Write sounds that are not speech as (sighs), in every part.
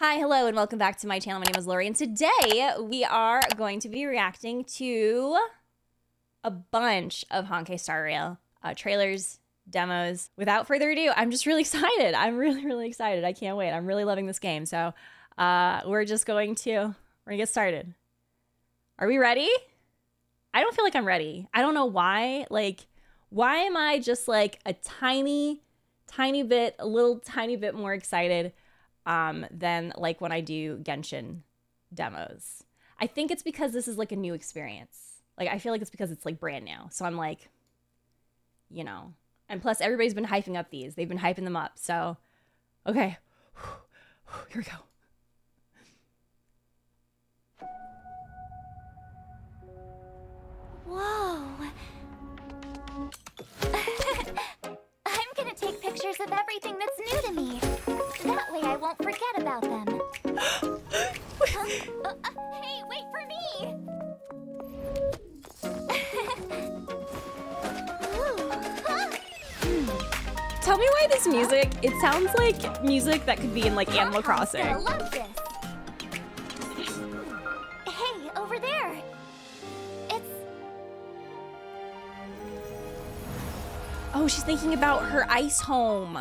Hi, hello, and welcome back to my channel. My name is Lorie, and today we are going to be reacting to a bunch of Honkai Star Rail uh, trailers, demos. Without further ado, I'm just really (laughs) excited. I'm really, really excited. I can't wait. I'm really loving this game. So uh, we're just going to we're gonna get started. Are we ready? I don't feel like I'm ready. I don't know why. Like, why am I just like a tiny, tiny bit, a little tiny bit more excited? Um, than like when I do Genshin demos. I think it's because this is like a new experience. Like I feel like it's because it's like brand new. So I'm like, you know, and plus everybody's been hyping up these. They've been hyping them up. So, okay, (sighs) here we go. Whoa. (laughs) I'm gonna take pictures of everything that's new to me. That way I won't forget about them. (gasps) uh, uh, hey, wait for me! (laughs) Tell me why this music, it sounds like music that could be in like Animal Compound's Crossing. gonna love this. Hey, over there. It's Oh, she's thinking about her ice home.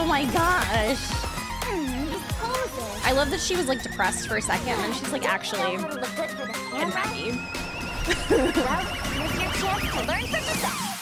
Oh my gosh. Hmm. I love that she was like depressed for a second and then she's like actually Don't look good for the getting camera. (laughs) happy.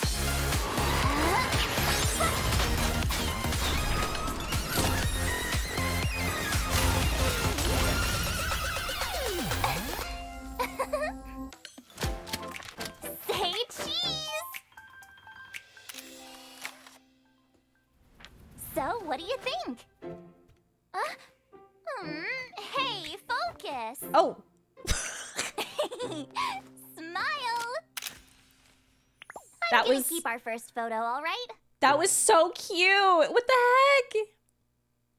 Our first photo, all right? that was so cute. What the heck?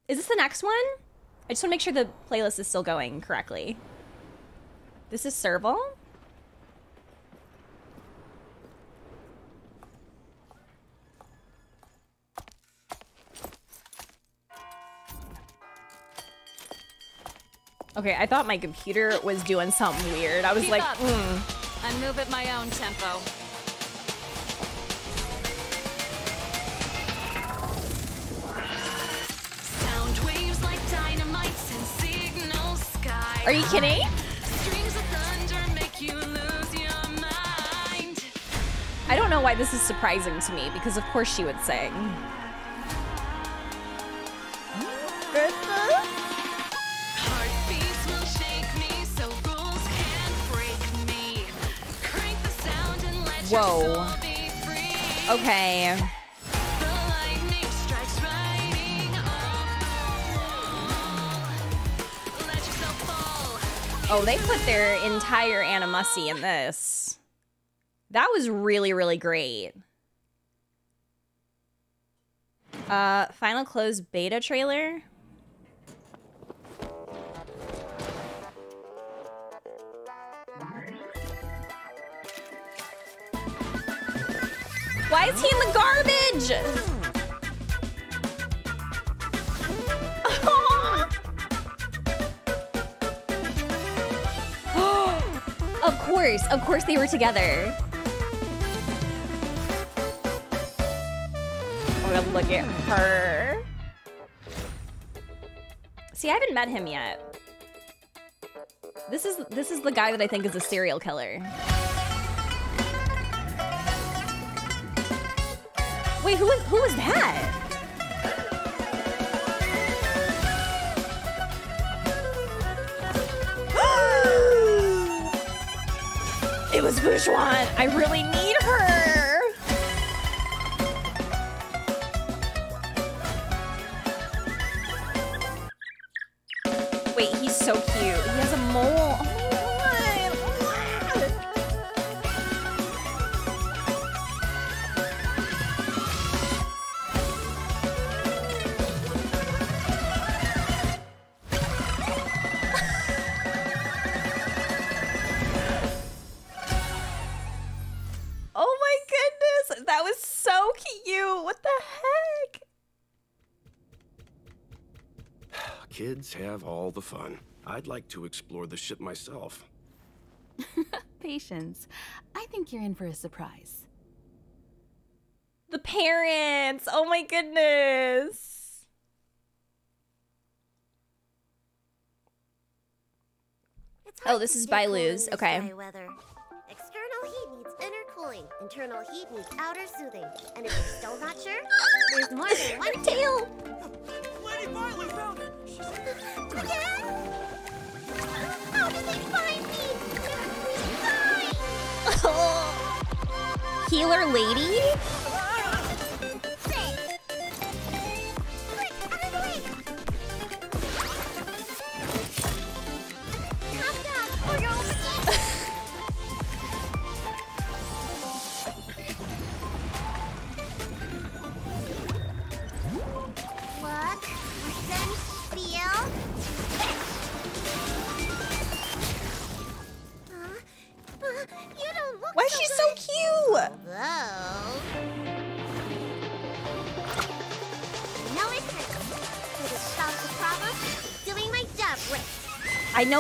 Is this the next one? I just want to make sure the playlist is still going correctly. This is Serval? Okay, I thought my computer was doing something weird. I was Keep like, up. mm. I move at my own tempo. Are you kidding? Streams of thunder make you lose your mind. I don't know why this is surprising to me because of course she would sing. Heartbeats will Oh, they put their entire animussy in this. That was really, really great. Uh, Final Close beta trailer. Why is he in the garbage? Of course, they were together. Oh, God, look at her. See, I haven't met him yet. This is this is the guy that I think is a serial killer. Wait, who was who was that? Was Bushwan. I really need her. All the fun. I'd like to explore the ship myself. (laughs) Patience. I think you're in for a surprise. The parents. Oh my goodness. It's Oh, this is by cool in Bailu's. this Okay. weather. External heat needs inner cooling. Internal heat needs outer soothing. And if you're still not sure, there's more than one (laughs) Tail. Lady found it! Dad? How did they find me? Please, (laughs) Healer lady?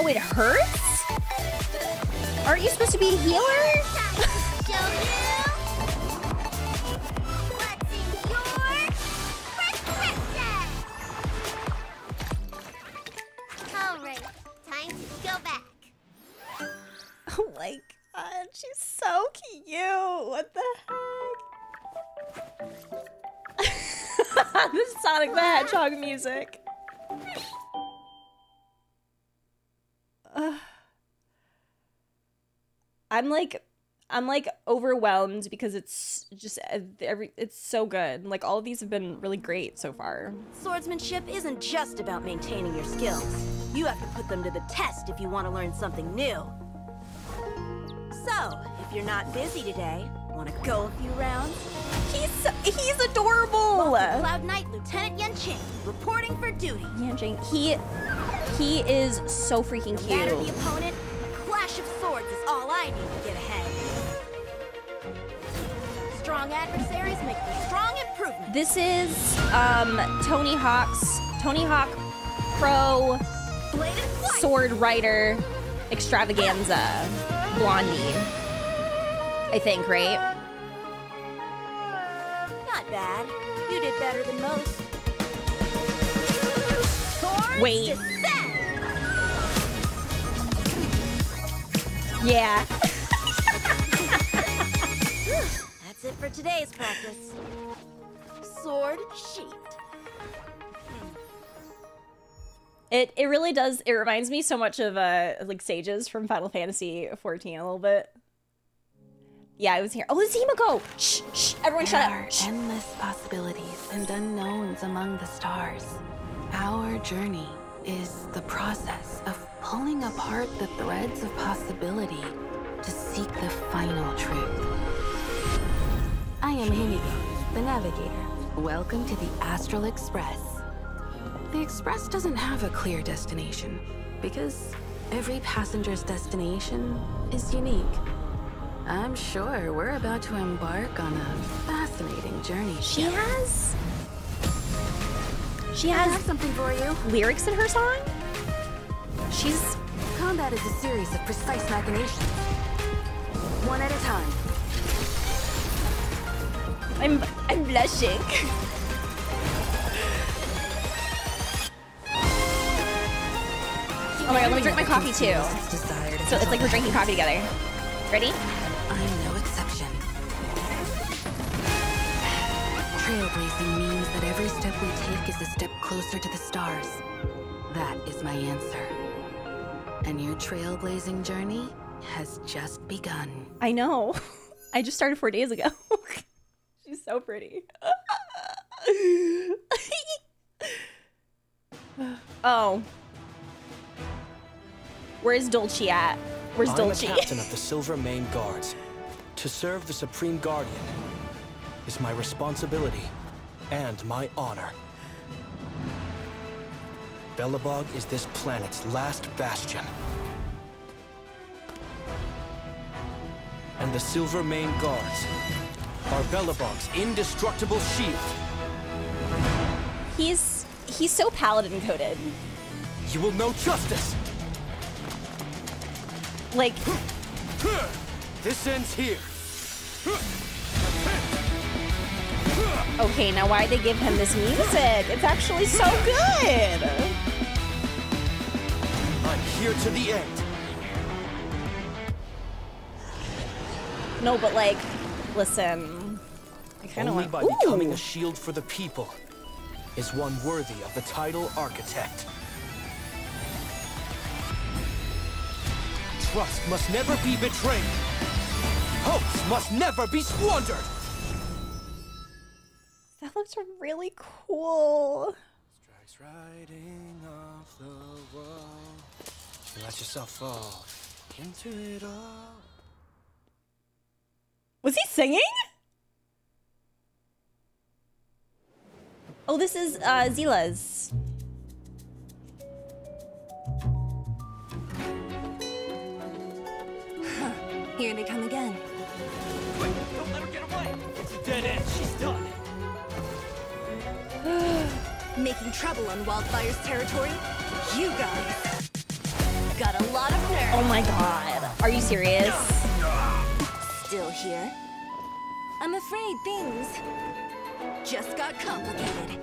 It hurts. Aren't you supposed to be a healer? (laughs) Oh my god, she's so cute. What the heck? (laughs) this is Sonic the Hedgehog music. I'm like I'm like overwhelmed because it's just uh, every it's so good. Like all of these have been really great so far. Swordsmanship isn't just about maintaining your skills. You have to put them to the test if you want to learn something new. So, if you're not busy today, want to go a few rounds? He's he's adorable. Cloud Knight Lieutenant Yanqing, reporting for duty. Yanqing, he he is so freaking Batter the cute. opponent, a clash of swords is all I need to get ahead. Strong adversaries make for strong improvement. This is um Tony Hawk's Tony Hawk Pro Sword Rider Extravaganza Blondie. I think, right? Not bad. You did better than most. Swords Wait. Yeah. That's it for today's practice. Sword sheathed. It it really does. It reminds me so much of uh like sages from Final Fantasy 14 a little bit. Yeah, I was here. Oh, it's Himeko. Shh, shh. Everyone, There shut are up. Shh. endless possibilities and unknowns among the stars. Our journey is the process of pulling apart the threads of possibility to seek the final truth. I am Himeko, the navigator. Welcome to the Astral Express. The Express doesn't have a clear destination because every passenger's destination is unique. I'm sure we're about to embark on a fascinating journey. She has She I have has something for you. lyrics in her song? She's Combat is a series of precise machinations. One at a time. I'm I'm blushing. Oh my god, let me drink my coffee too. So it's like we're drinking coffee together. Ready? I'm no exception. Trailblazing means that every step we take is a step closer to the stars. That is my answer. And your trailblazing journey has just begun. I know. (laughs) I just started four days ago. (laughs) She's so pretty. (laughs) oh. Where's Dolce at? Where's I'm Dolce? a captain of the Silvermane Guards. To serve the Supreme Guardian is my responsibility and my honor. Belobog is this planet's last bastion. And the Silvermane Guards are Belobog's indestructible shield. He's he's so paladin coded. You will know justice. Like This ends here. Okay, now why they give him this music? It's actually so good. I'm here to the end. No, but like, listen. I kind of want. by becoming a shield for the people is one worthy of the title Architect. Trust must never be betrayed. Hopes must never be squandered. That looks really cool. Strikes riding off the wall. Let yourself fall into it all. Was he singing? Oh, this is uh, Seele's. Here they come again. Quick, don't let her get away. It's a dead end. She's done. (sighs) Making trouble on Wildfire's territory? You guys got a lot of nerve. Oh my god. Are you serious? Still here? I'm afraid things just got complicated.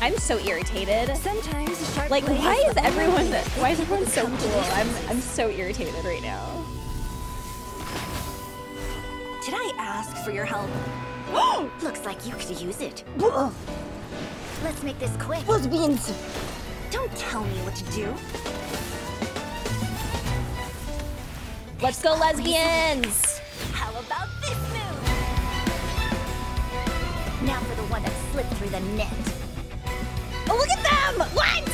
I'm so irritated. Sometimes Like, why is everyone? Why is everyone so cool? I'm. I'm so irritated right now. Did I ask for your help? (gasps) Looks like you could use it. Let's make this quick. Lesbians. Don't tell me what to do. Let's go, lesbians. How about this move? Now for the one that slipped through the net. Oh, look at them! What?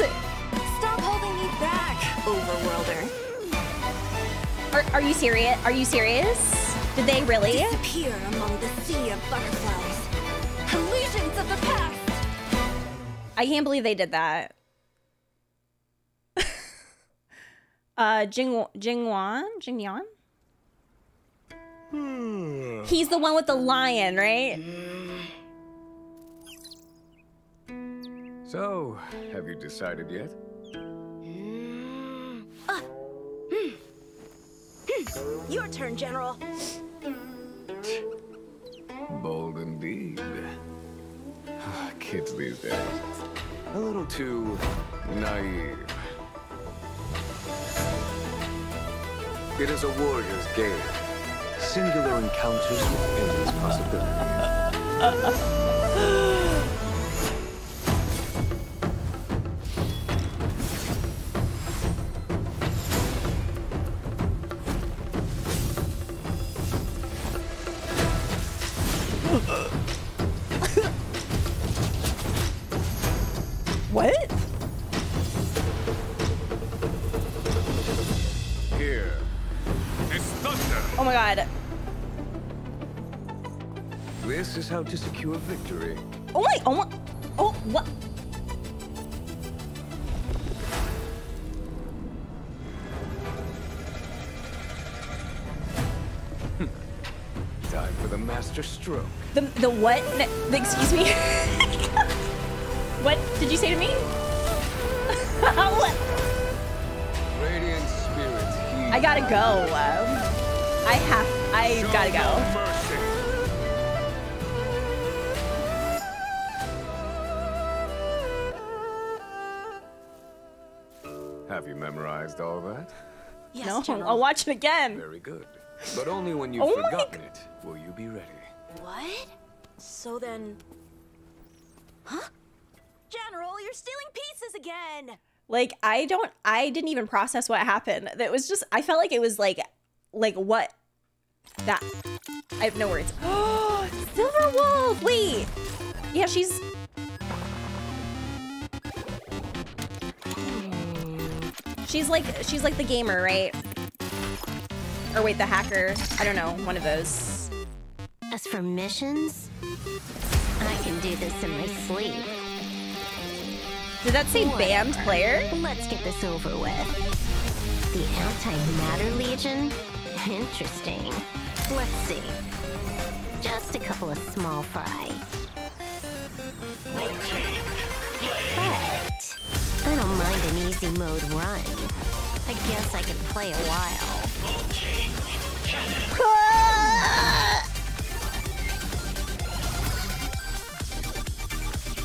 Stop holding me back, Overworlder. Are, are you serious? Are you serious? Did they really? Disappear among the sea of butterflies. Illusions of the past. I can't believe they did that. (laughs) uh, Jing Jingwan, Jingyan. He's the one with the lion, right? So, have you decided yet? Uh, hmm. Hmm. Your turn, General. Bold indeed. Ah, kids these days. A little too naive. It is a warrior's game. Singular encounters with endless possibilities. (laughs) to secure victory. Oh my, oh my, oh, what? (laughs) Time for the master stroke. The, the what? The- excuse me? (laughs) what did you say to me? (laughs) What? Radiant spirits. I gotta go. Um, I have, I gotta go. You memorized all that? Yes, no, General. I'll watch it again. Very good. But only when you've Oh forgotten it will you be ready. What? So then... Huh? General, you're stealing pieces again! Like I don't, I didn't even process what happened. That was just, I felt like it was like, like what? That. I have no words. Oh, (gasps) Silver Wolf. Wait. Yeah, she's. She's like, she's like the gamer, right? Or wait, the hacker. I don't know. One of those. As for missions, I can do this in my sleep. Did that say banned player? Let's get this over with. The Anti-Matter Legion? Interesting. Let's see. Just a couple of small fry. But I don't mind an easy mode run. I guess I could play a while.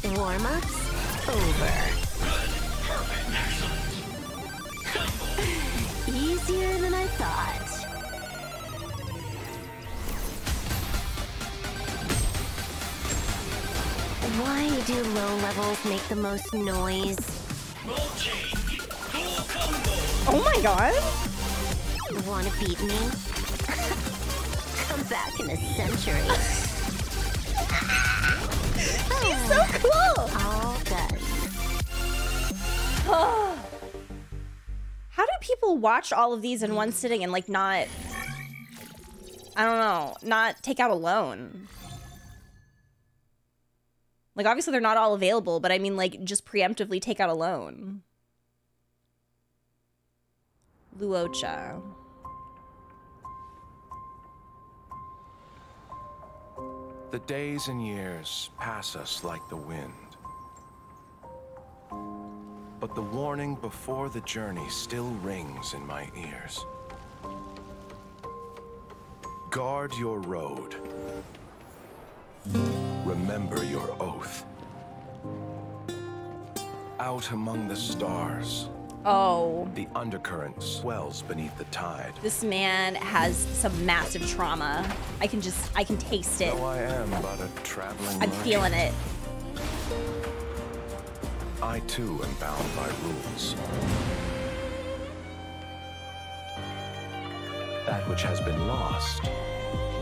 (laughs) Warm-ups over. (laughs) Easier than I thought. Why do low levels make the most noise? Oh my god. You Wanna beat me? (laughs) Come back in a century. (laughs) Oh. She's so cool. All done. How do people watch all of these in one sitting and like not I don't know, not take out a loan? Like obviously they're not all available, but I mean like just preemptively take out a loan. Luocha. The days and years pass us like the wind. But the warning before the journey still rings in my ears. Guard your road. Remember your oath. Out among the stars, Oh, the undercurrent swells beneath the tide. this man has some massive trauma. I can just I can taste it. Though I am but a traveling I'm feeling it. I too am bound by rules. That which has been lost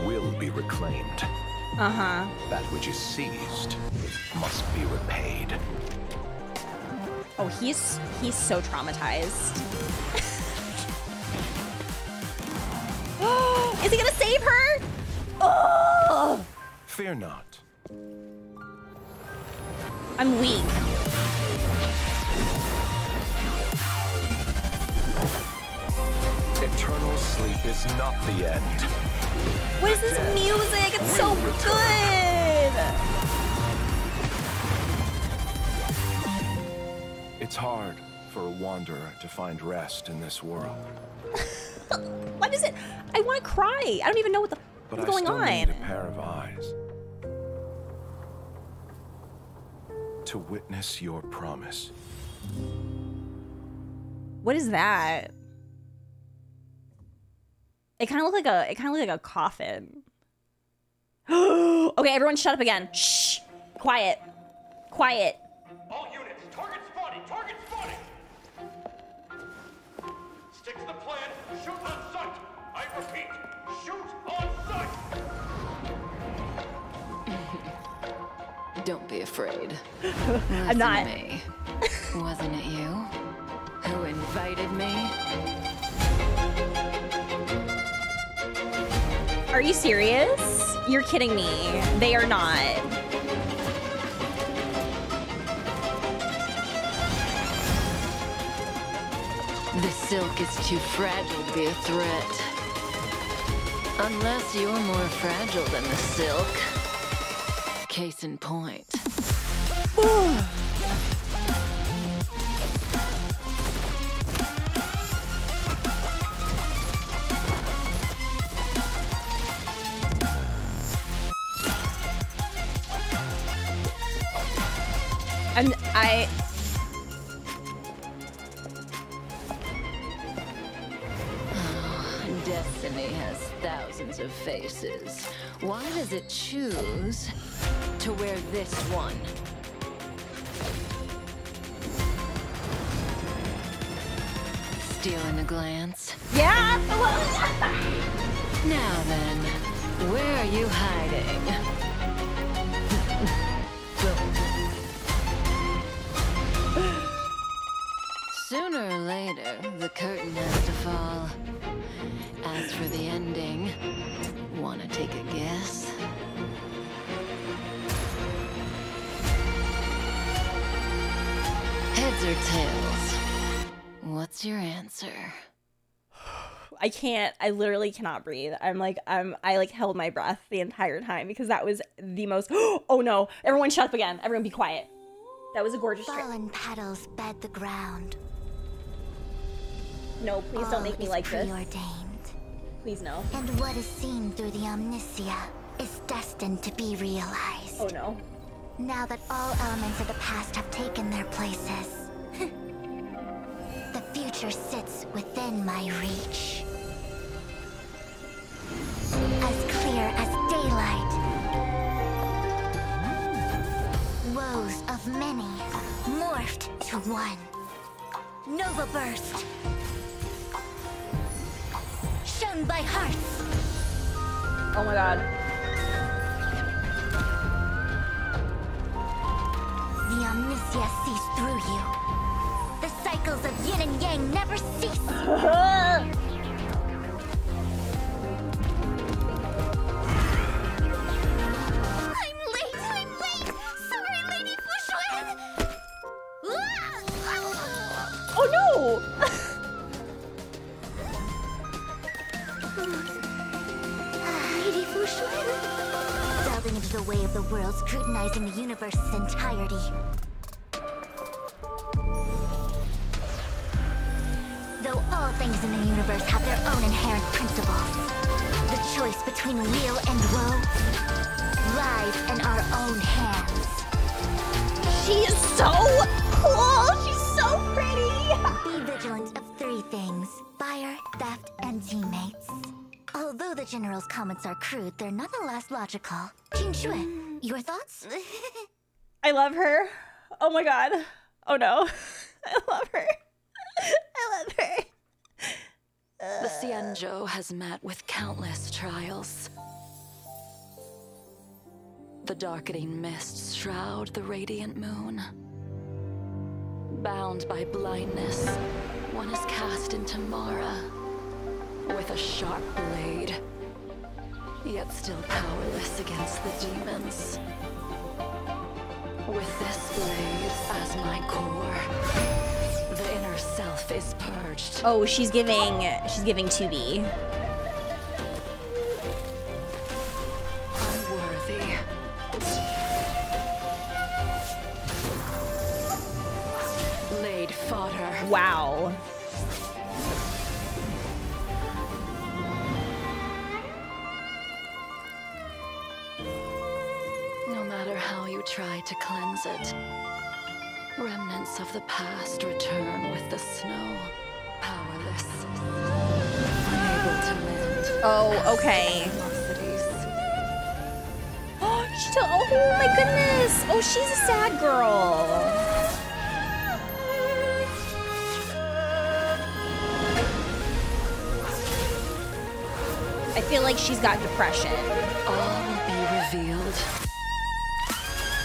will be reclaimed. Uh-huh. That which is seized must be repaid. Oh, he's he's so traumatized. (gasps) Is he gonna save her? Oh, Fear not. I'm weak. Eternal sleep is not the end. What is this music? It's so good. It's hard for a wanderer to find rest in this world. (laughs) What is it? I want to cry. I don't even know what the But what's I going still on. need a pair of eyes. To witness your promise. What is that? It kind of looked like a. It kind of looked like a coffin. (gasps) okay, everyone, shut up again. Shh. Quiet. Quiet. All units, target spotted! Target spotted! Stick to the plan. Shoot on sight. I repeat, shoot on sight. (laughs) Don't be afraid. (laughs) I'm not. Me. (laughs) Wasn't it you who invited me? Are you serious? You're kidding me. They are not. The silk is too fragile to be a threat. Unless you're more fragile than the silk. Case in point. I'm. I. (sighs) Destiny has thousands of faces. Why does it choose to wear this one? Stealing a glance? Yeah. (laughs) Now then, where are you hiding? Sooner or later, the curtain has to fall. As for the ending, wanna take a guess? Heads or tails? What's your answer? I can't. I literally cannot breathe. I'm like, I'm. I like held my breath the entire time because that was the most. (gasps) Oh no! Everyone shut up again. Everyone be quiet. That was a gorgeous. Fallen petals bed the ground. No, please don't make me All like is this. Please no. And what is seen through the omniscia is destined to be realized. Oh no. Now that all elements of the past have taken their places, (laughs) the future sits within my reach. As clear as daylight. Woes of many morphed to one. Nova Burst. Shown by hearts. Oh my god. The omniscia sees through you. The cycles of yin and yang never cease. (laughs) Oh no! Delving into the way of the world, scrutinizing the universe's entirety. Though all things in the universe have their own inherent principles, the choice between weal and woe lies in our own hands. She is so cool. She's. Be vigilant of three things fire, theft, and teammates. Although the General's comments are crude, they're nonetheless logical. Jin Shui, your thoughts? (laughs) I love her. Oh my god. Oh no. (laughs) I love her. (laughs) I love her. The Xianzhou has met with countless trials. The darkening mists shroud the radiant moon. Bound by blindness, one is cast into Mara with a sharp blade, yet still powerless against the demons. With this blade as my core, the inner self is purged. Oh, she's giving. She's giving 2B. Okay. Oh, she told, oh my goodness. Oh, she's a sad girl. I feel like she's got depression. All will be revealed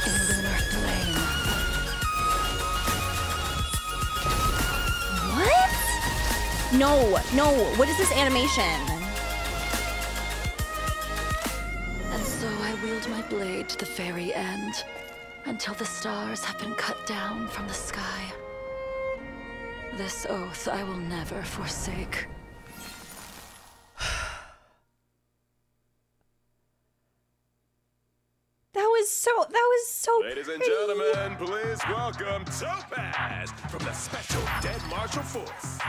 in lunar flame. What? No, no. What is this animation? Until the stars have been cut down from the sky. This oath I will never forsake. (sighs) That was so. That was so. Ladies and gentlemen, please welcome Topaz from the Special Dead Marshal Force.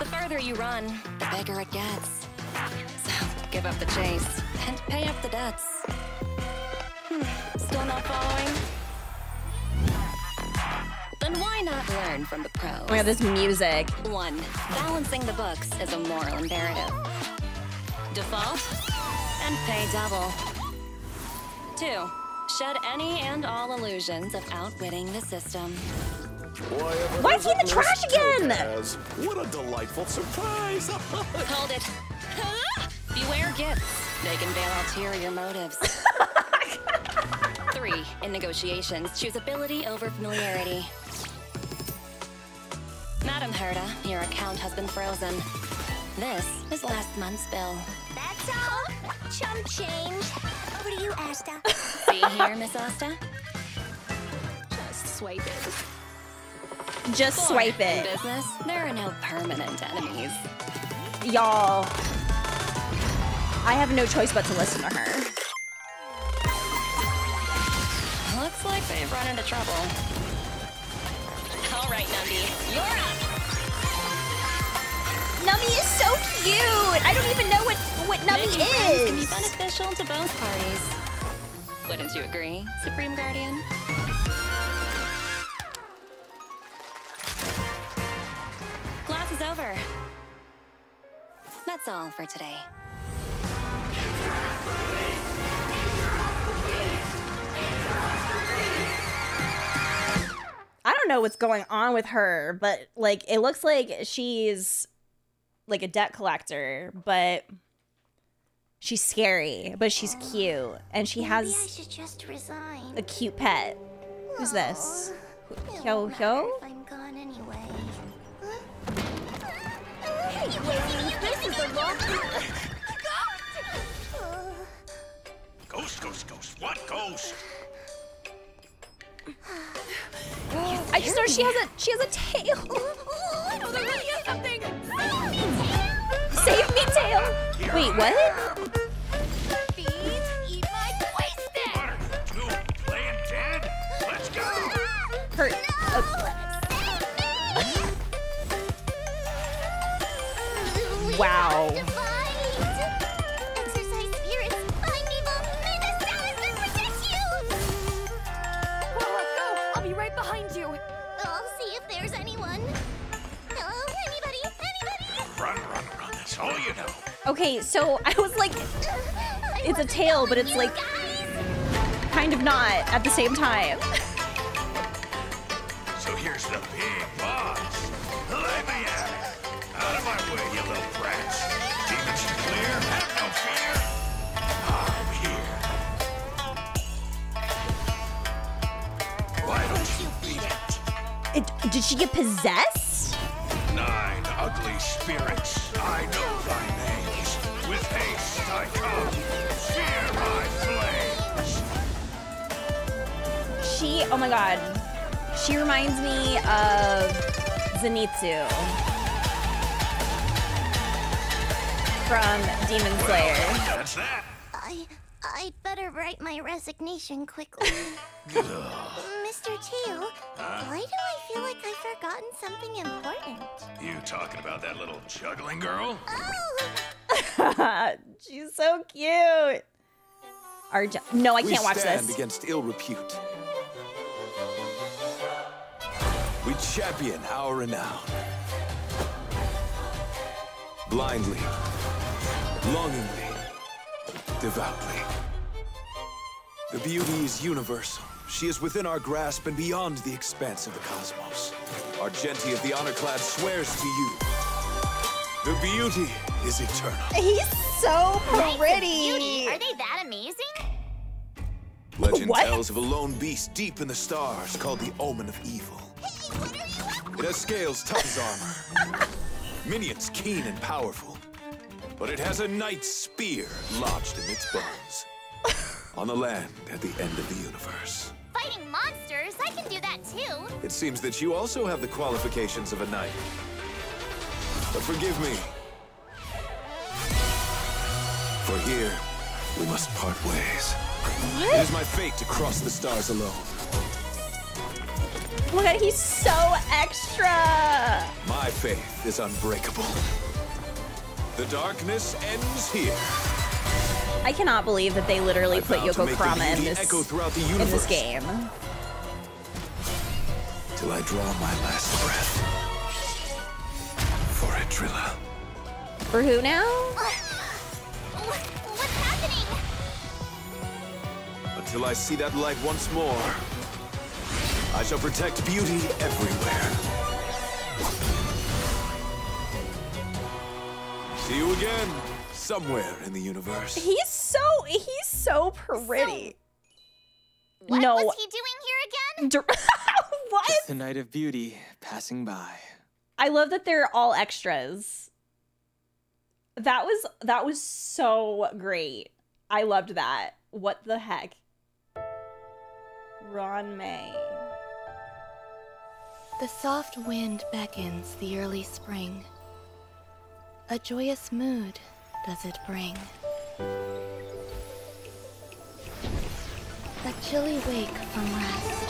The further you run, the bigger it gets. So give up the chase and pay up the debts. Hmm, still not following? Then why not learn from the pros? Oh my god, this music. One, balancing the books is a moral imperative. Default and pay double. Two, shed any and all illusions of outwitting the system. Why is he in the trash again? Topaz, what a delightful surprise! (laughs) Hold it. Beware gifts. They can veil ulterior motives. Three, in negotiations, choose ability over familiarity. Madam Herta, your account has been frozen. This is last month's bill. That's all. Chump change. Over to you, Asta. See here, Miss Asta? Just swipe it. Just Boy, swipe in business, there are no permanent enemies. Y'all. I have no choice but to listen to her. Looks like they've run into trouble. All right, Numby, you're up. Nummy is so cute. I don't even know what what Nummy Making friends can be beneficial to both parties. Wouldn't you agree, Supreme Guardian? Class is over. That's all for today. Don't know what's going on with her, but like it looks like she's like a debt collector, but she's scary, but she's cute, and she Maybe I has should just resign. a cute pet. Who's this? Hyo If Hyo? I'm gone anyway. This is the wrong. Ghost, ghost, ghost. What ghost? I just noticed she has a she has a tail. (laughs) I know there really is something. Save me, tail. Wait, what? Beans, eat my wasted. Two, playing dead? Let's go. Her. uh, wow. Okay, so I was like, it's a tail, but it's like kind of not at the same time. So here's the big boss. Let me at it. Out of my way, you little brats. Demons clear. Have no fear. I'm here. Why don't you beat it? It, did she get possessed? Nine ugly spirits. I know She, oh my god, she reminds me of Zenitsu from Demon Slayer. That's that. I I'd better write my resignation quickly. (laughs) Mr. Teal, why do I feel like I've forgotten something important? You talking about that little juggling girl? Oh! (laughs) She's so cute. Arja- no, I we can't watch stand this. against ill repute. We champion our renown. Blindly, longingly, devoutly. The beauty is universal. She is within our grasp and beyond the expanse of the cosmos. Argenti of the Honorclad swears to you. The beauty is eternal. He's so Beauty, pretty. are they that amazing? Legend What? tells of a lone beast deep in the stars called the Omen of Evil. It has scales tough as armor, minions keen and powerful, but it has a knight's spear lodged in its bones. On the land at the end of the universe. Fighting monsters, I can do that too. It seems that you also have the qualifications of a knight. But forgive me. For here, we must part ways. It is my fate to cross the stars alone. Oh my god, he's so extra. My faith is unbreakable. The darkness ends here. I cannot believe that they literally I put vow Yoko make Kurama in this echo throughout the in this game. Till I draw my last breath. For Idrila. For who now? What's happening? Until I see that light once more, I shall protect beauty everywhere. See you again, somewhere in the universe. He's so he's so pretty. What no. was he doing here again? Dir- (laughs) what? The night of beauty passing by. I love that they're all extras. That was that was so great. I loved that. What the heck? Ruan Mei. The soft wind beckons the early spring. A joyous mood does it bring. A chilly wake from rest.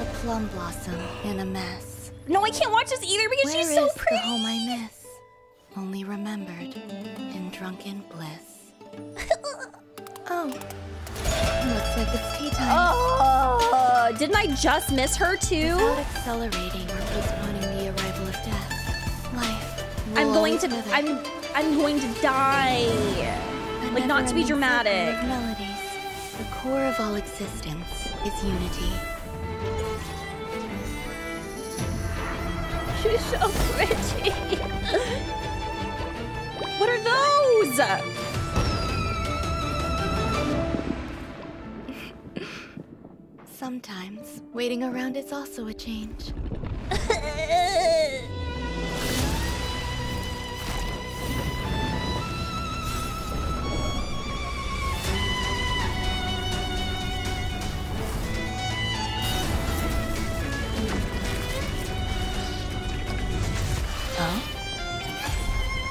A plum blossom in a mess. No, I can't watch this either because Where she's so is pretty. the home I miss? Only remembered in drunken bliss. (laughs) oh, looks like it's tea time. Oh, didn't I just miss her too? Without accelerating or postponing the arrival of death, life. I'm going to. I'm. I'm going to die. A Like not to be dramatic. Melodies. The core of all existence is unity. (laughs) She's so pretty. what are those? Sometimes waiting around is also a change.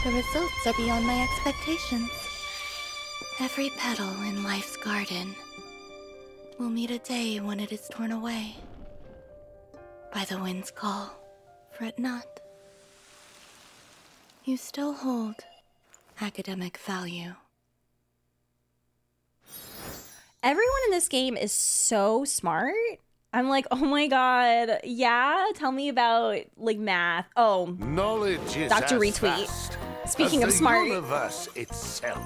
The results are beyond my expectations. Every petal in life's garden will meet a day when it is torn away by the wind's call. Fret not. You still hold academic value. Everyone in this game is so smart. I'm like, oh my god, yeah. Tell me about like math. Oh, Knowledge is Dr. as Retweet. Speaking as of the smart. universe itself.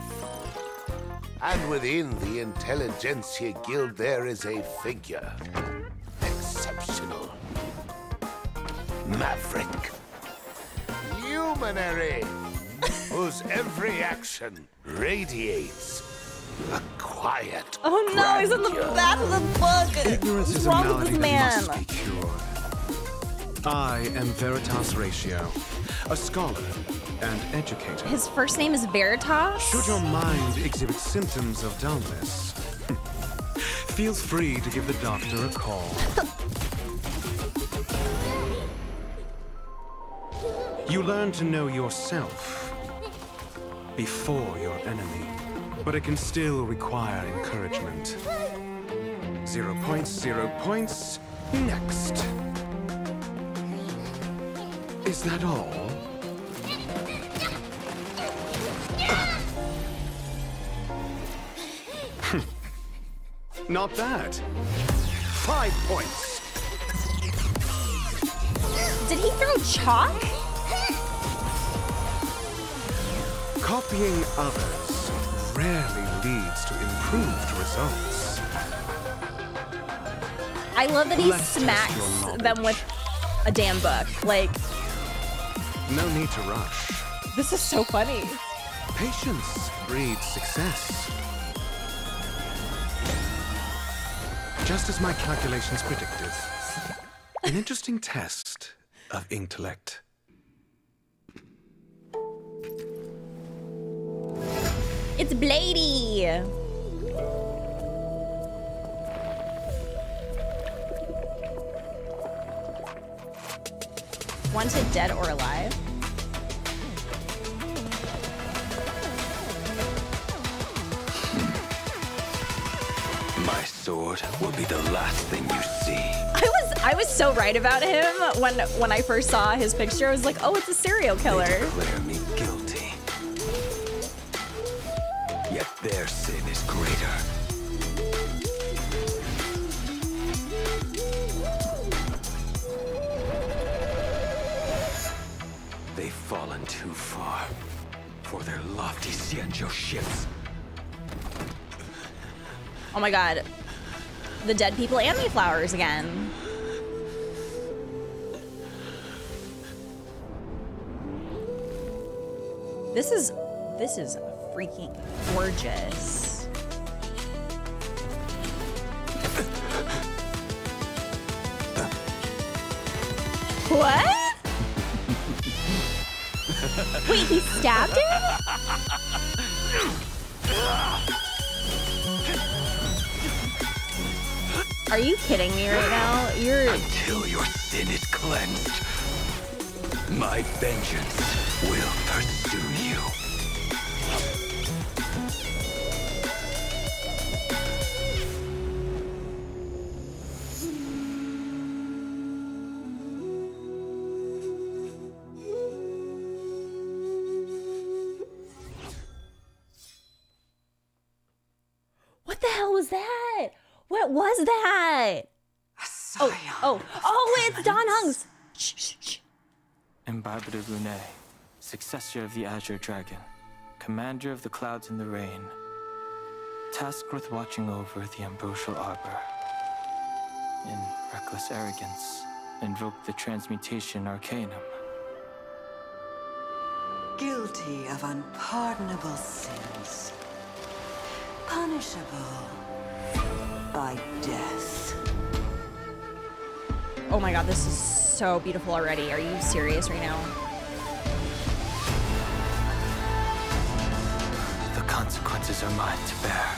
And within the Intelligentsia Guild, there is a figure. Exceptional. Maverick. Luminary. (laughs) whose every action radiates a quiet. Oh no, he's in the back of the book. Ignorance What's is a wrong malady with this that man? must be cured. I am Veritas Ratio, a scholar and educator. His first name is Veritas. Should your mind exhibit symptoms of dullness, (laughs) feel free to give the doctor a call. (laughs) you learn to know yourself before your enemy, but it can still require encouragement. Zero points, zero points. Next. Is that all? Not bad. Five points. Did he throw chalk? Copying others rarely leads to improved results. I love that he Let's smacks them with a damn book. Like, No need to rush. this is so funny. Patience breeds success. Just as my calculations predicted. An interesting test of intellect. It's Blady. Wanted dead or alive? Sword will be the last thing you see. I was I was so right about him when when I first saw his picture. I was like, oh, it's a serial killer. They Declare me guilty. Yet their sin is greater. They've fallen too far for their lofty Xianzhou ships. Oh my god. The dead people and me flowers again. This is this is freaking gorgeous. What? Wait, he stabbed him? (laughs) Are you kidding me right now? You're Until your sin is cleansed, my vengeance will pursue What was that? Oh, oh, oh, it's Don Hunks. Shh, shh, shh. Imbibitor Lunae, successor of the Azure Dragon, commander of the clouds and the rain, tasked with watching over the ambrosial arbor. In reckless arrogance, invoked the transmutation arcanum. Guilty of unpardonable sins. Punishable by death. Oh my god, this is so beautiful already. Are you serious right now? The consequences are mine to bear.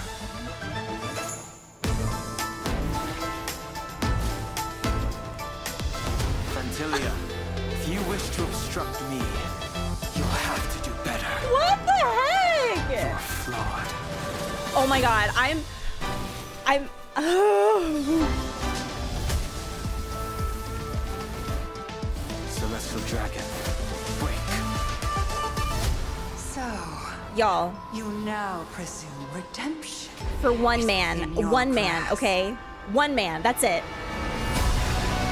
Fantilia, if you wish to obstruct me, you'll have to do better. What the heck? You're flawed. Oh my god, I'm. I'm. Celestial Dragon, break. So, Y'all, you now presume redemption. for one man, in your one man, grasp. okay? One man, that's it.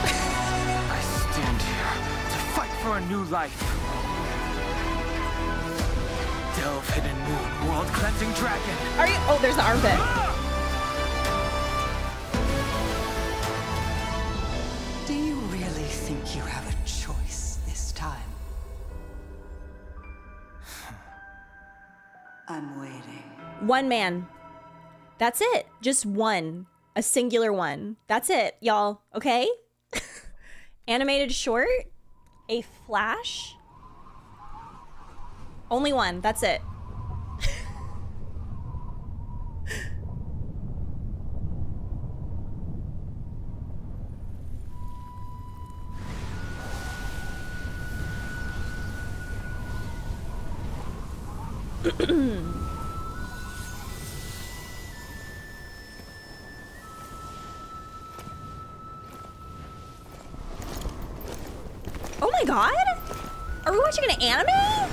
I stand here to fight for a new life. Delve hidden moon, world cleansing dragon. Are you? Oh, there's the armpit. One man. That's it. Just one. A singular one. That's it, y'all. Okay? (laughs) Animated short? A flash? Only one. That's it. (clears throat) Are we watching an anime?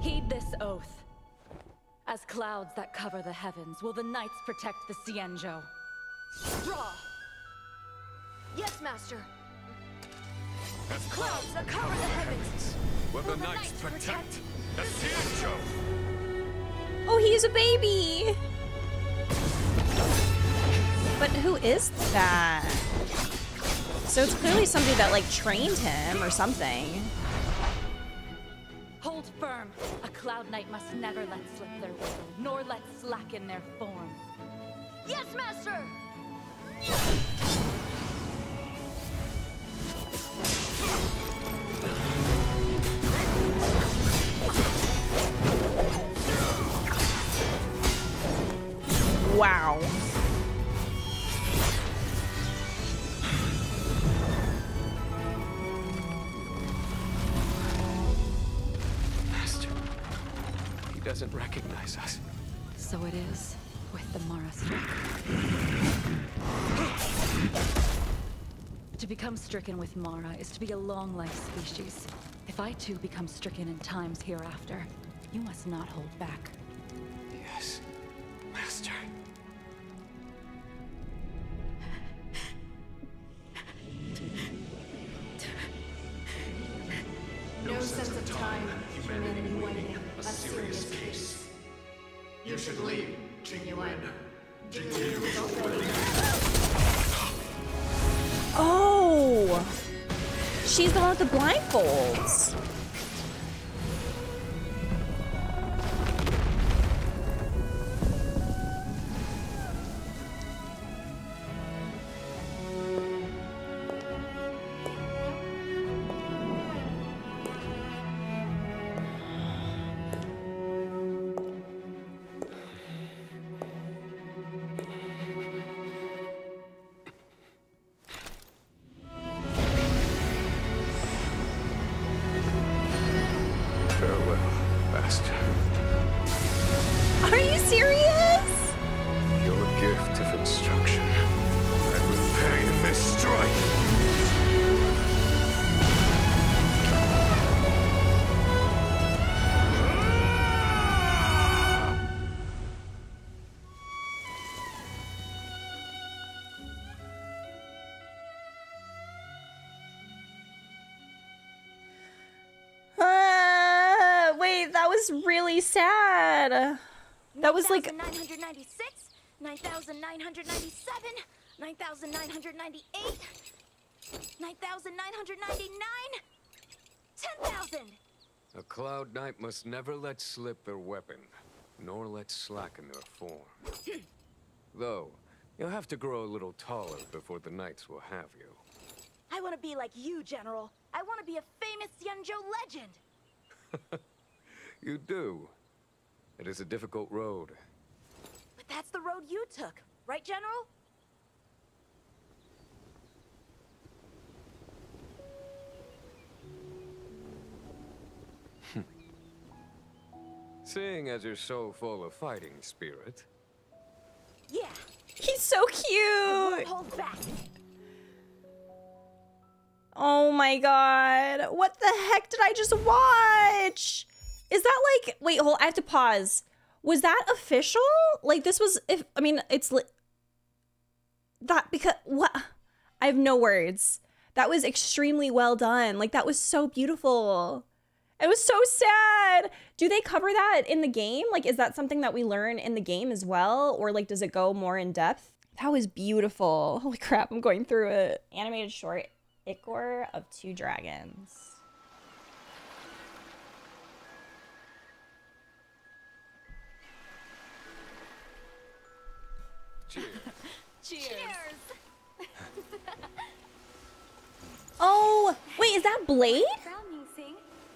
Heed this oath. As clouds that cover the heavens, will the knights protect the Xianzhou. Draw. Yes, Master. As clouds that cover the heavens. Will the knights protect the Xianzhou? Oh, he's a baby. But who is that? So it's clearly somebody that like trained him or something. Hold firm. A cloud knight must never let slip their will, nor let slacken their form. Yes, Master. Wow. Doesn't recognize us. So it is with the Mara. To become stricken with Mara is to be a long-life species. If I too become stricken in times hereafter, you must not hold back. Really sad. That was like 996, 9,997, 9,998, 9,999, 10,000! A Cloud Knight must never let slip their weapon, nor let slacken their form. (clears throat) Though, you'll have to grow a little taller before the Knights will have you. I want to be like you, General. I want to be a famous Yunzhou legend. (laughs) You do. It is a difficult road. But that's the road you took, right, General? (laughs) Seeing as you're so full of fighting spirit, Yeah. He's so cute. hold back. Oh my god. What the heck did I just watch? Is that like wait, hold I have to pause. Was that official? Like this was if I mean it's li- that because what I have no words. That was extremely well done. Like that was so beautiful. It was so sad. Do they cover that in the game? Like is that something that we learn in the game as well or like does it go more in depth? That was beautiful. Holy crap, I'm going through it. Animated short Ichor of Two Dragons. Cheers. Cheers! (laughs) Oh, wait, is that Blade?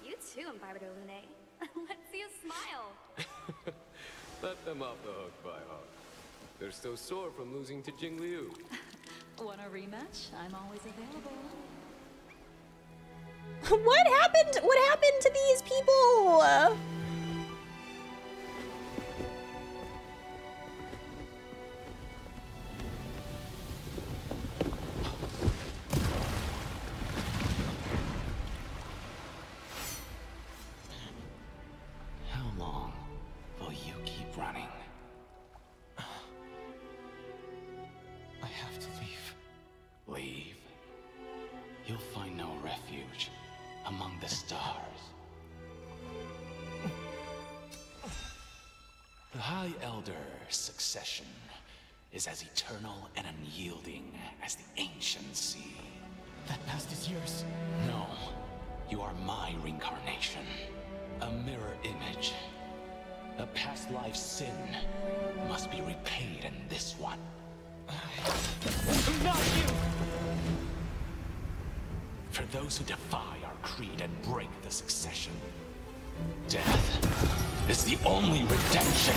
You too, Imbibitor Lunae. (laughs) Let's see a smile. (laughs) Let them off the hook, Baiheng. They're still sore from losing to Jing Liu. Want a rematch? I'm always available. what happened? What happened to these people? Those who defy our creed and break the succession, death is the only redemption.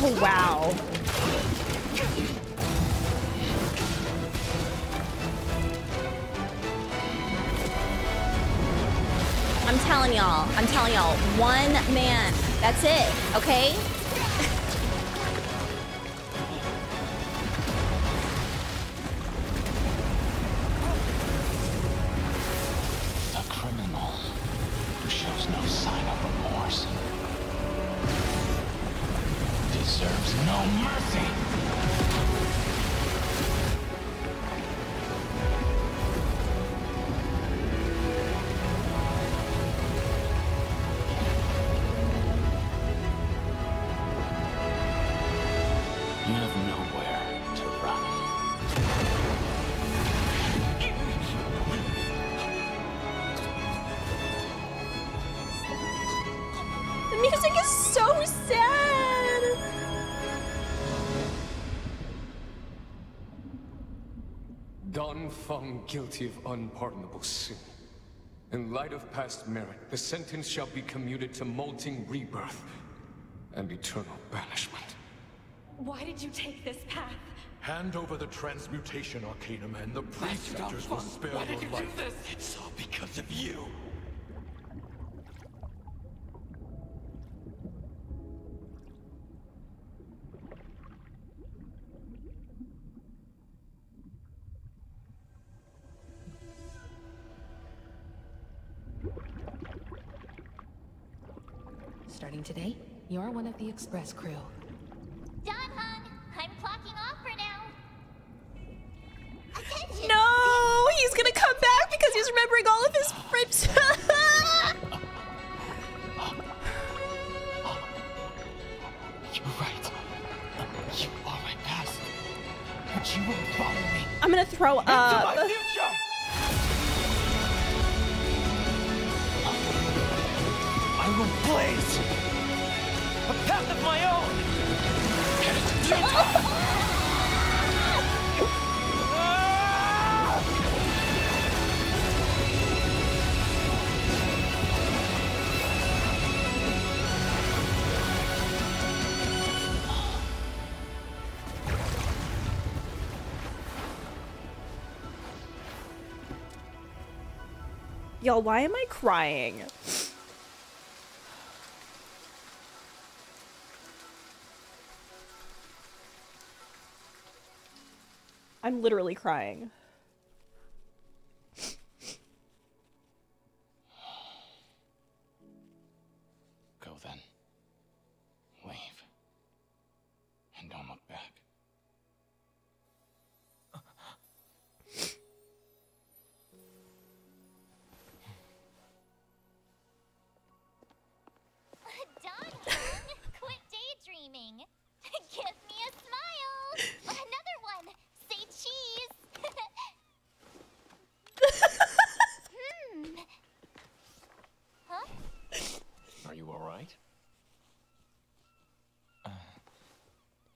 Oh, wow. I'm telling y'all, I'm telling y'all, one man, that's it, okay? Feng guilty of unpardonable sin. In light of past merit, the sentence shall be commuted to molting rebirth and eternal banishment. Why did you take this path? Hand over the transmutation arcanum and the preceptors will spare your life. Why did you do this? It's all because of you. starting today. You're one of the express crew. Done, hon. I'm clocking off for now. Attention. No, he's gonna come back because he's remembering all of his frips. (laughs) You're right. You are my past, but you won't follow me. I'm gonna throw up. I will blaze a path of my own. Why am I crying? I'm literally crying.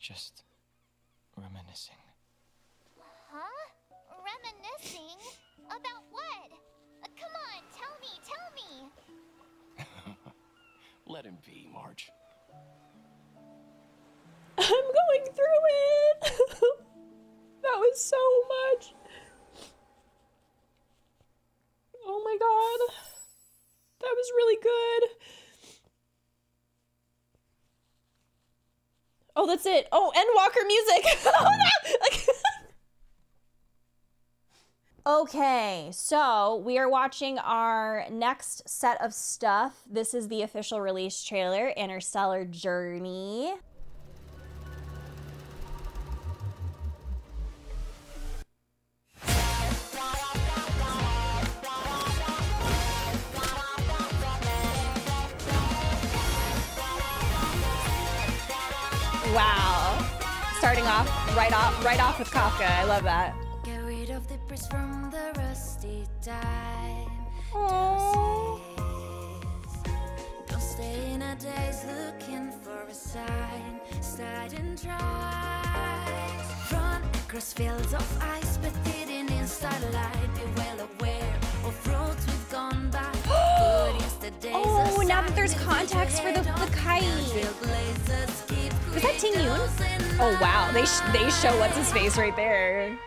Just reminiscing. Huh? Reminiscing? About what? Uh, come on, tell me, tell me. (laughs) Let him be, March. I'm going through it. (laughs) that was so much. Oh my god. That was really good. Oh, that's it. Oh, Endwalker music. (laughs) oh no! (laughs) Okay, so we are watching our next set of stuff. This is the official release trailer, Interstellar Journey. Right off right off with Kafka. I love that. Get rid of the bricks from the rusty time. Aww. Don't stay in a daze looking for a sign. Start and try. Run across fields of ice, but hidden in starlight. Be well aware of roads we've gone by. Oh, now that there's context for the, the kite. Is that Ting? Oh wow, they sh- they show what's his face right there.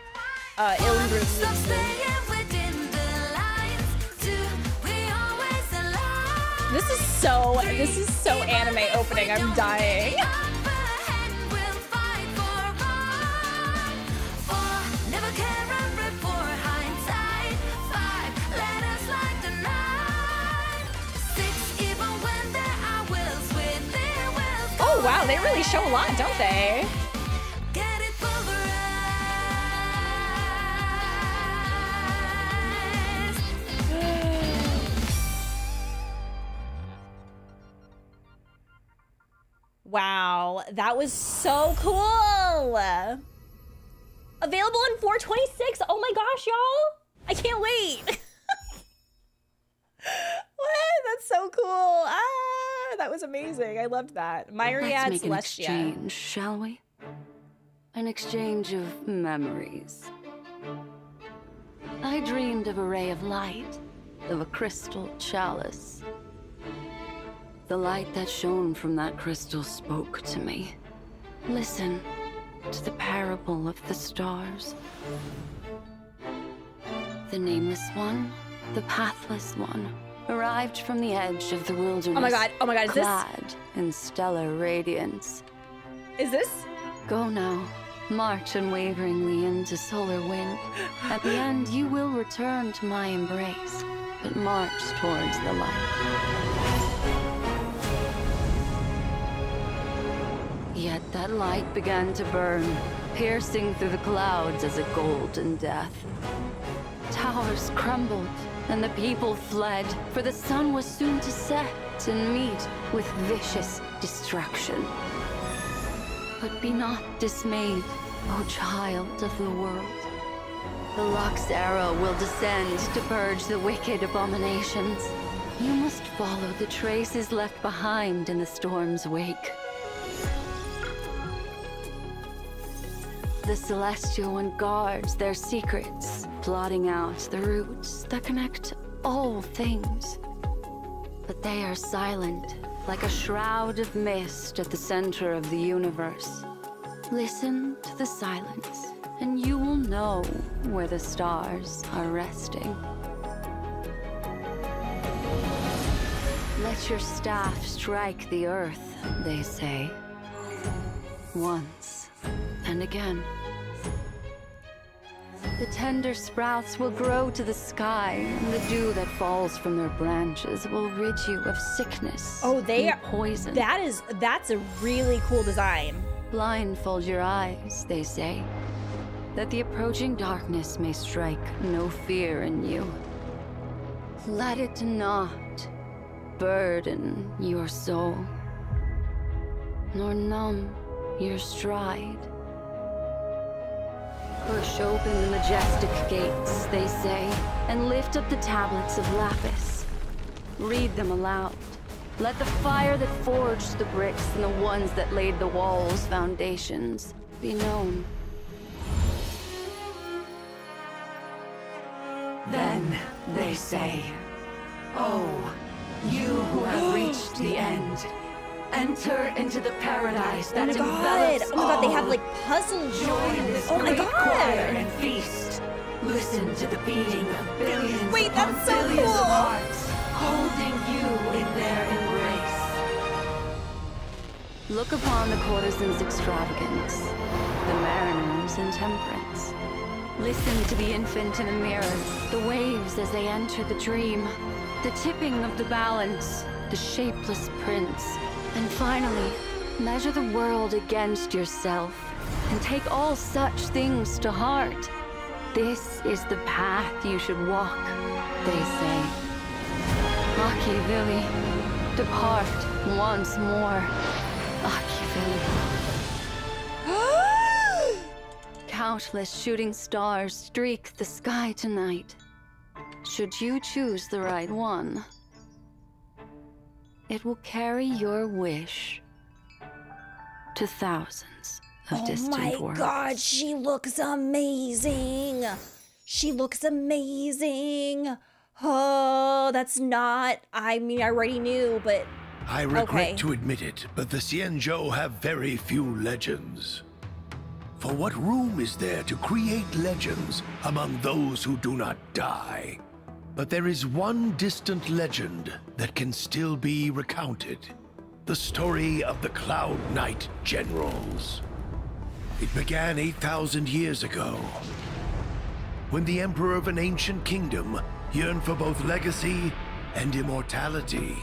Uh? This is so this is so anime opening. I'm dying. Wow, they really show a lot, don't they? (sighs) Wow, that was so cool. Available in 426. Oh my gosh, y'all. I can't wait. (laughs) what? That's so cool. Ah, that was amazing. I loved that. Myriad Let's make an Celestia. exchange, shall we? An exchange of memories. I dreamed of a ray of light, of a crystal chalice. The light that shone from that crystal spoke to me. Listen to the parable of the stars. The nameless one, the pathless one, arrived from the edge of the wilderness. Oh my god, oh my god, is this- clad in stellar radiance. Is this? Go now. March unwaveringly into solar wind. At the end, you will return to my embrace, but march towards the light. Yet that light began to burn, piercing through the clouds as a golden death. Towers crumbled, and the people fled, for the sun was soon to set and meet with vicious destruction. But be not dismayed. O child of the world. The Lux arrow will descend to purge the wicked abominations. You must follow the traces left behind in the storm's wake. The Celestial One guards their secrets, blotting out the roots that connect all things. But they are silent, like a shroud of mist at the center of the universe. Listen to the silence, and you will know where the stars are resting. Let your staff strike the earth, they say. Once and again. The tender sprouts will grow to the sky, and the dew that falls from their branches will rid you of sickness. Oh, they and are poison. That is that's a really cool design. Blindfold your eyes, they say, that the approaching darkness may strike no fear in you. Let it not burden your soul, nor numb your stride. Push open the majestic gates, they say, and lift up the tablets of lapis. Read them aloud. Let the fire that forged the bricks and the ones that laid the walls' foundations be known. Then they say, Oh, you who have reached the end, enter into the paradise oh that oh my envelops god! Oh my god! They have like puzzles. Join oh this oh my great choir god! and feast. Listen to the beating of billions Wait, upon that's so billions cool. of hearts, holding you in their embrace. Look upon the courtesan's extravagance, the mariner's intemperance. Listen to the infant in the mirror, the waves as they enter the dream, the tipping of the balance, the shapeless prince. And finally, measure the world against yourself and take all such things to heart. This is the path you should walk, they say. Machiavelli, depart once more. Machiavelli. (gasps) Countless shooting stars streak the sky tonight. Should you choose the right one, it will carry your wish to thousands of Oh distant worlds. Oh my god! She looks amazing. She looks amazing. Oh, that's not. I mean, I already knew, but I regret Okay. to admit it, but the Xianzhou have very few legends. For what room is there to create legends among those who do not die? But there is one distant legend that can still be recounted. The story of the Cloud Knight Generals. It began 8,000 years ago, when the Emperor of an ancient kingdom yearned for both legacy and immortality.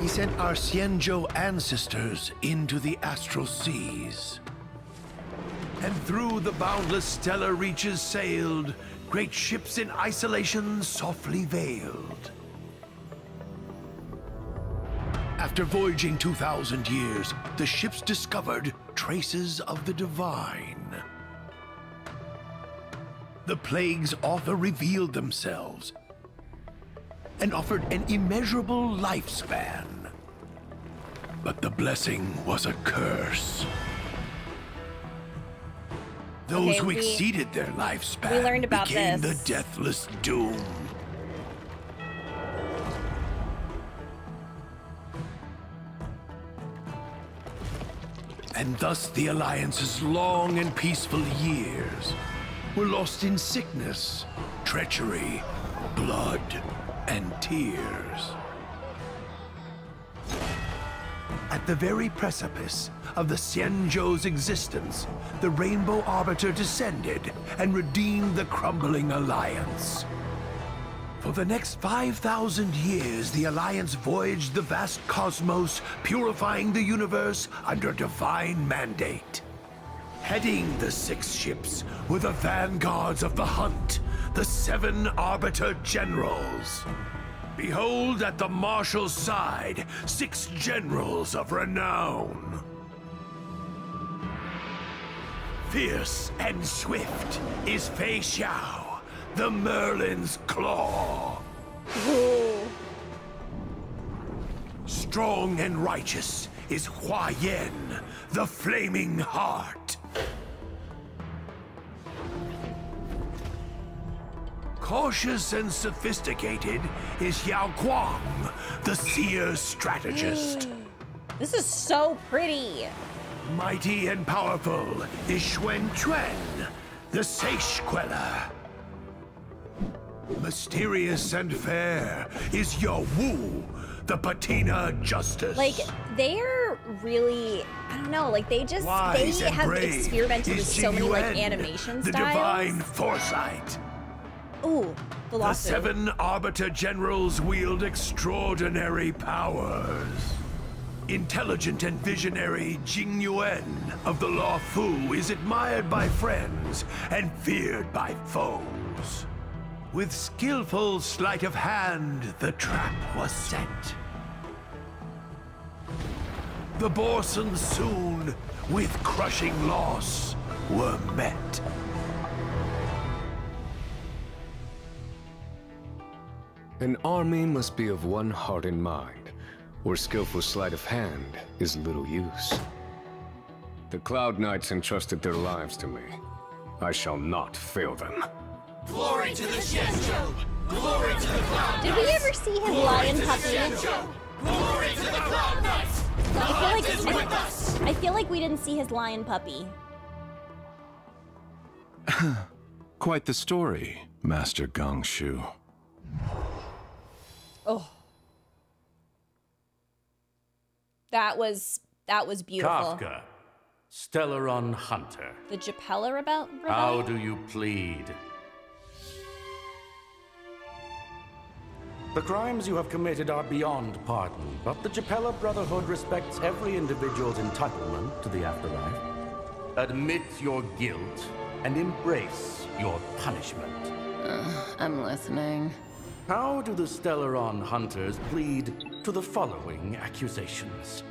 He sent our Xianzhou ancestors into the astral seas. And through the boundless stellar reaches sailed great ships in isolation softly veiled. After voyaging 2,000 years, the ships discovered traces of the divine. The plague's author revealed themselves and offered an immeasurable lifespan. But the blessing was a curse. Those Okay, who we- exceeded their lifespan we learned about became this. the deathless doom. And thus the Alliance's long and peaceful years were lost in sickness, treachery, blood, and tears. At the very precipice of the Xianzhou's existence, the Rainbow Arbiter descended and redeemed the crumbling Alliance. For the next 5,000 years, the Alliance voyaged the vast cosmos, purifying the universe under divine mandate. Heading the six ships were the vanguards of the hunt, the seven Arbiter Generals. Behold at the Marshal's side, six generals of renown. Fierce and swift is Fei Xiao, the Merlin's Claw. Strong and righteous is Hua Yen, the Flaming Heart. Cautious and sophisticated is Yao Guang, the Seer Strategist. (gasps) This is so pretty. Mighty and powerful is Xuan Chuan, the Sage Queller. Mysterious and fair is Yo Wu, the Patina Justice. Like they're really, I don't know, like they just Wise they have experimented with so many like animation the styles. Divine Foresight. Ooh, the The seven Arbiter Generals wield extraordinary powers. Intelligent and visionary Jing Yuan of the Luofu is admired by friends and feared by foes. With skillful sleight of hand, the trap was set. The Borisins soon, with crushing loss, were met. An army must be of one heart and mind, or skillful sleight of hand is little use. The Cloud Knights entrusted their lives to me. I shall not fail them. Glory to the Xianzhou! Glory to the Cloud Knights! Did we ever see his Glory lion puppy? Glory to the Cloud Knights! The I hunt feel is like with us! I feel like we didn't see his lion puppy. (laughs) Quite the story, Master Gongshu. Oh, that was that was beautiful. Kafka, Stellaron Hunter. The Jepella rebel. How do you plead? The crimes you have committed are beyond pardon, but the Jepella Brotherhood respects every individual's entitlement to the afterlife. Admit your guilt and embrace your punishment. I'm listening. How do the Stellaron Hunters plead to the following accusations?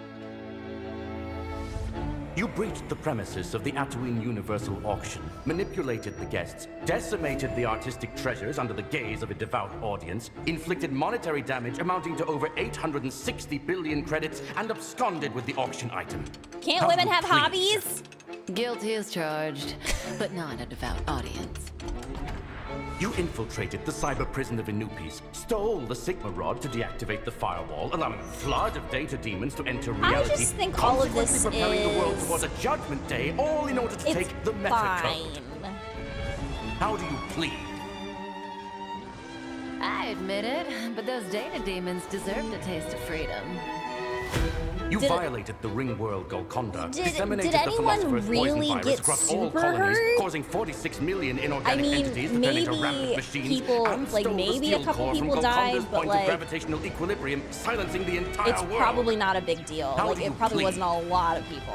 You breached the premises of the Tatooine Universal Auction, manipulated the guests, decimated the artistic treasures under the gaze of a devout audience, inflicted monetary damage amounting to over 860 billion credits, and absconded with the auction item. Can't How women have plead? hobbies? Guilty as charged, but not a devout audience. You infiltrated the cyber prison of Inupis, stole the Sigma Rod to deactivate the firewall, allowing a flood of data demons to enter reality. I reality. just think all of this consequently preparing the world is- towards a judgment day, all in order to It's take the meta fine. code. How do you plead? I admit it, but those data demons deserved a taste of freedom. You Did- violated the ring world Golconda, Did- disseminated did the anyone philosopher's really poison virus get across all super colonies, hurt? causing 46 million I inorganic mean, entities to turn into maybe rampant machines, people- and like, stole the maybe a steel couple core from people died, but, point like- of gravitational equilibrium, silencing the entire It's world. probably not a big deal. How like it probably plead? wasn't a lot of people.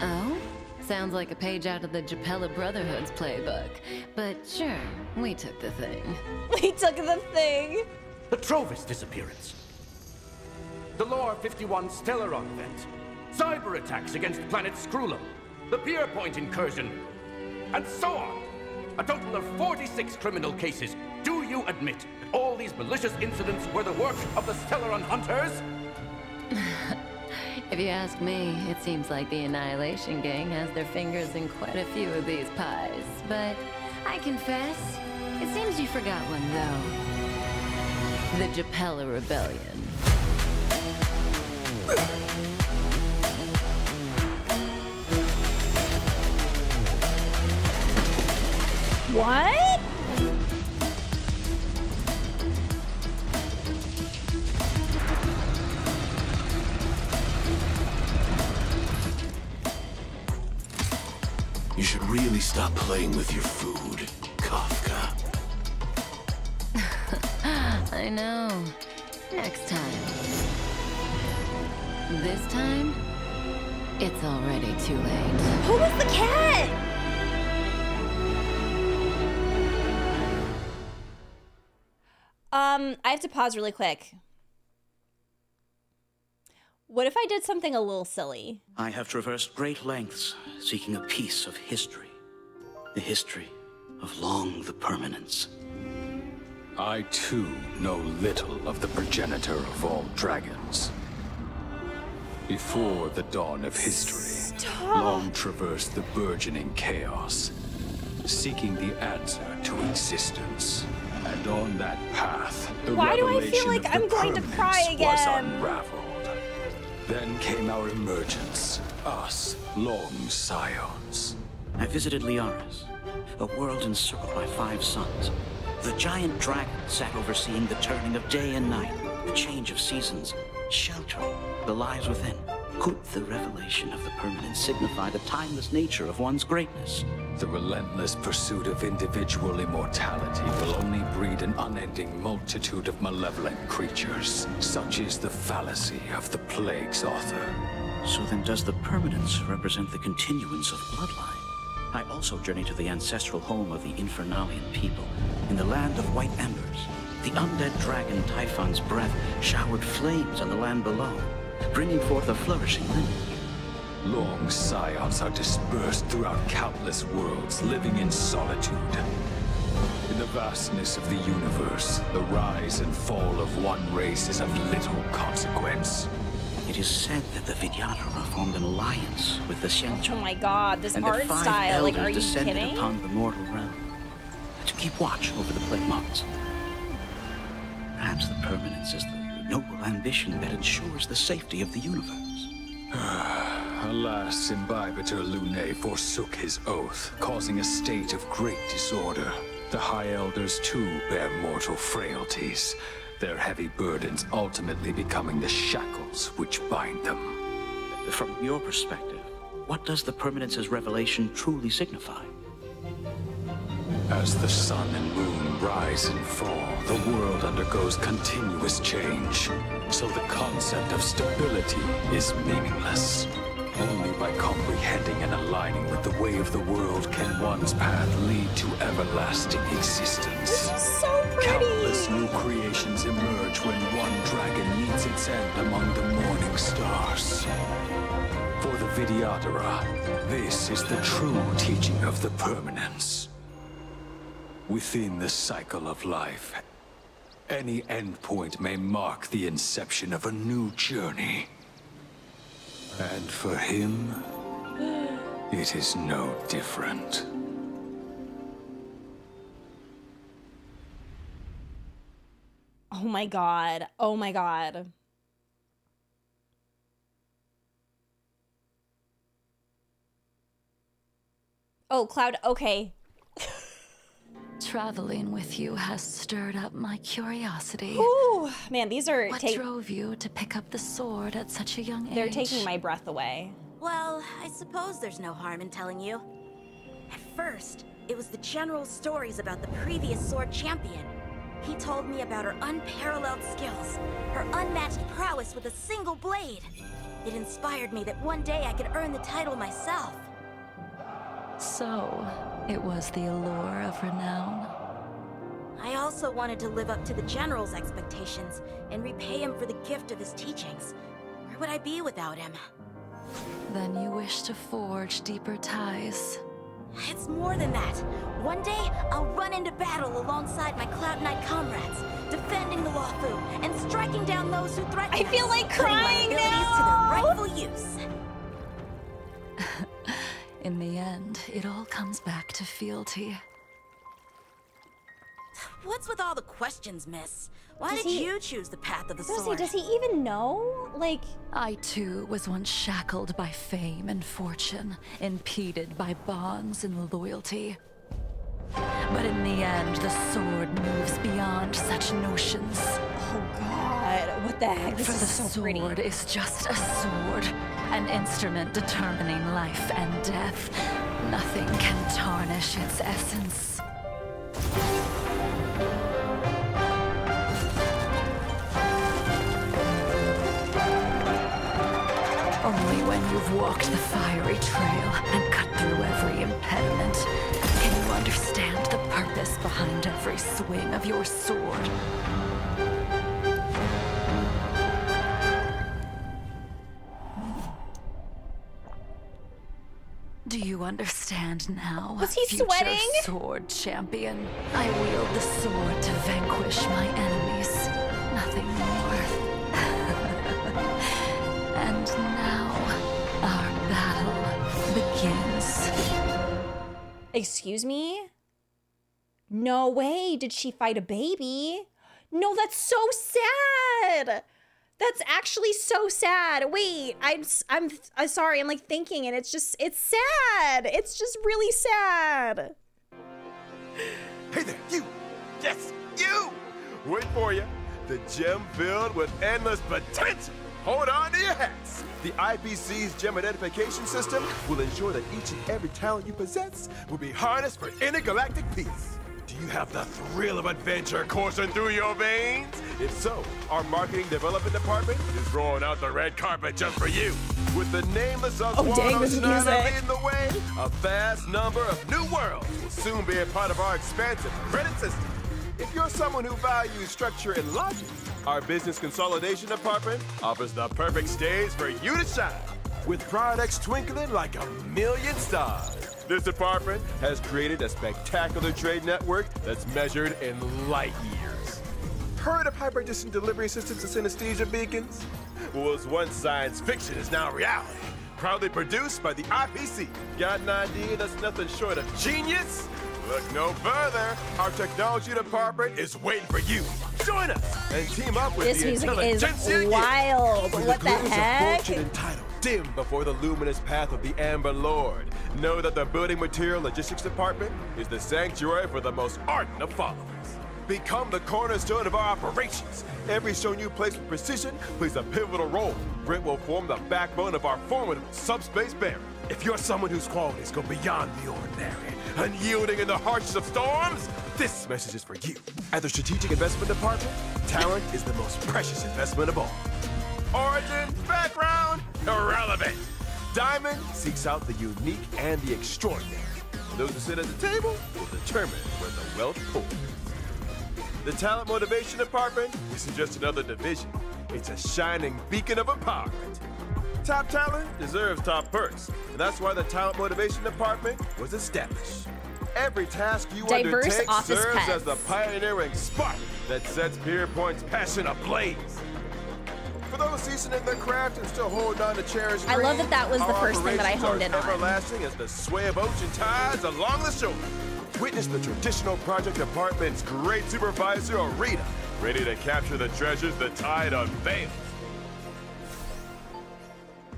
Oh? Sounds like a page out of the Jepella Brotherhood's playbook. But sure, we took the thing. (laughs) We took the thing. The Trovis disappearance. The Lore 51 Stellaron event. Cyber attacks against planet Skrullum. The Pierpoint incursion. And so on. A total of 46 criminal cases. Do you admit that all these malicious incidents were the work of the Stellaron Hunters? (laughs) If you ask me, it seems like the Annihilation Gang has their fingers in quite a few of these pies. But I confess, it seems you forgot one though. The Jepella Rebellion. What? You should really stop playing with your food, Kafka. (laughs) I know. Next time. This time, it's already too late. Who was the cat? Um, I have to pause really quick. What if I did something a little silly? I have traversed great lengths seeking a piece of history. The history of long the permanence. I too know little of the progenitor of all dragons. Before the dawn of history, long traversed the burgeoning chaos, seeking the answer to existence. And on that path, the Why do I revelation feel like of the I'm going to permanence cry was unraveled. Then came our emergence, us, long scions. I visited Liaris, a world encircled by five suns. The giant dragon sat overseeing the turning of day and night, the change of seasons, sheltering the lives within. Could the revelation of the permanent signify the timeless nature of one's greatness? The relentless pursuit of individual immortality will only breed an unending multitude of malevolent creatures. Such is the fallacy of the plague's author. So then does the permanence represent the continuance of bloodline? I also journey to the ancestral home of the Infernalian people, in the land of white embers. The undead dragon Typhon's breath showered flames on the land below, bringing forth a flourishing lineage. Long scions are dispersed throughout countless worlds, living in solitude. In the vastness of the universe, the rise and fall of one race is of little consequence. It is said that the Vidyadhara formed an alliance with the Xianzhou. Oh my god, this and art that five style. Like, elders are you descended kidding? upon the mortal realm to keep watch over the plague mods. Perhaps the permanence is the noble ambition that ensures the safety of the universe. Ah, alas, Imbibitor Lunae forsook his oath, causing a state of great disorder. The High Elders too bear mortal frailties, their heavy burdens ultimately becoming the shackles which bind them. From your perspective, what does the permanence's revelation truly signify? As the sun and moon rise and fall, the world undergoes continuous change. So the concept of stability is meaningless. Only by comprehending and aligning with the way of the world can one's path lead to everlasting existence. so pretty! Countless new creations emerge when one dragon meets its end among the morning stars. For the Vidyadhara, this is the true teaching of the permanence. Within the cycle of life, any endpoint may mark the inception of a new journey. And for him, it is no different. Oh my god. Oh my god. Oh, Cloud, okay. Traveling with you has stirred up my curiosity. Ooh, man, these are What drove you to pick up the sword at such a young age? They're taking my breath away. Well, I suppose there's no harm in telling you. At first, it was the general's stories about the previous sword champion. He told me about her unparalleled skills, her unmatched prowess with a single blade. It inspired me that one day I could earn the title myself. So, it was the allure of renown. I also wanted to live up to the general's expectations and repay him for the gift of his teachings. Where would I be without him? Then you wish to forge deeper ties. It's more than that. One day, I'll run into battle alongside my Cloud Knight comrades, defending the Luofu and striking down those who threaten I feel us, like putting my crying abilities now. to their rightful use. (laughs) In the end, it all comes back to fealty. What's with all the questions, miss? Why Does did he- you choose the path of the Seriously, sword? does he even know? Like, I too was once shackled by fame and fortune, impeded by bonds and loyalty. But in the end, the sword moves beyond such notions. Oh god, what the heck? This For is the so sword pretty. is just a sword, an instrument determining life and death. Nothing can tarnish its essence. Only when you've walked the fiery trail and cut through every impediment purpose behind every swing of your sword. Do you understand now? Was he future sweating? Sword champion. I wield the sword to vanquish my enemies. Nothing more. (laughs) and now our battle begins. Excuse me? No way did she fight a baby. No, that's so sad. That's actually so sad. Wait, I'm I'm I'm sorry. I'm like thinking and it's just it's sad. It's just really sad. Hey there, you! Yes, you! Wait for you. The gem filled with endless potential. Hold on to your hats. The IPC's gem identification system will ensure that each and every talent you possess will be harnessed for intergalactic peace. You have the thrill of adventure coursing through your veins? If so, our marketing development department is rolling out the red carpet just for you. With the nameless of Oh, dang, leading the way, a vast number of new worlds will soon be a part of our expansive credit system. If you're someone who values structure and logic, our business consolidation department offers the perfect stage for you to shine. With products twinkling like a million stars. This department has created a spectacular trade network that's measured in light years. Heard of hyper-distant delivery systems and synesthesia beacons? What was once science fiction is now reality. Proudly produced by the IPC. Got an idea that's nothing short of genius? Look no further. Our technology department is waiting for you. Join us and team up with This the music is wild. What the glimpse of heck? Dim before the luminous path of the Amber Lord. Know that the building material logistics department is the sanctuary for the most ardent of followers. Become the cornerstone of our operations. Every stone you place with precision plays a pivotal role. Brent will form the backbone of our formidable subspace barrier. If you're someone whose qualities go beyond the ordinary, unyielding in the harshest of storms, this message is for you. At the Strategic Investment Department, talent is the most precious investment of all. Origin, background, irrelevant. Diamond seeks out the unique and the extraordinary. Those who sit at the table will determine where the wealth pours. The Talent Motivation Department isn't just another division. It's a shining beacon of empowerment. Top talent deserves top perks, and that's why the Talent Motivation Department was established. Every task you Diverse undertake serves pets. as the pioneering spark that sets Pierpoint's passion ablaze. For those seasoned in their craft and still holding on to cherished I love that that was the first thing that I honed in on. Everlasting as the sway of ocean tides along the shore. Witness the traditional project department's great supervisor, Arita, ready to capture the treasures the tide unveils.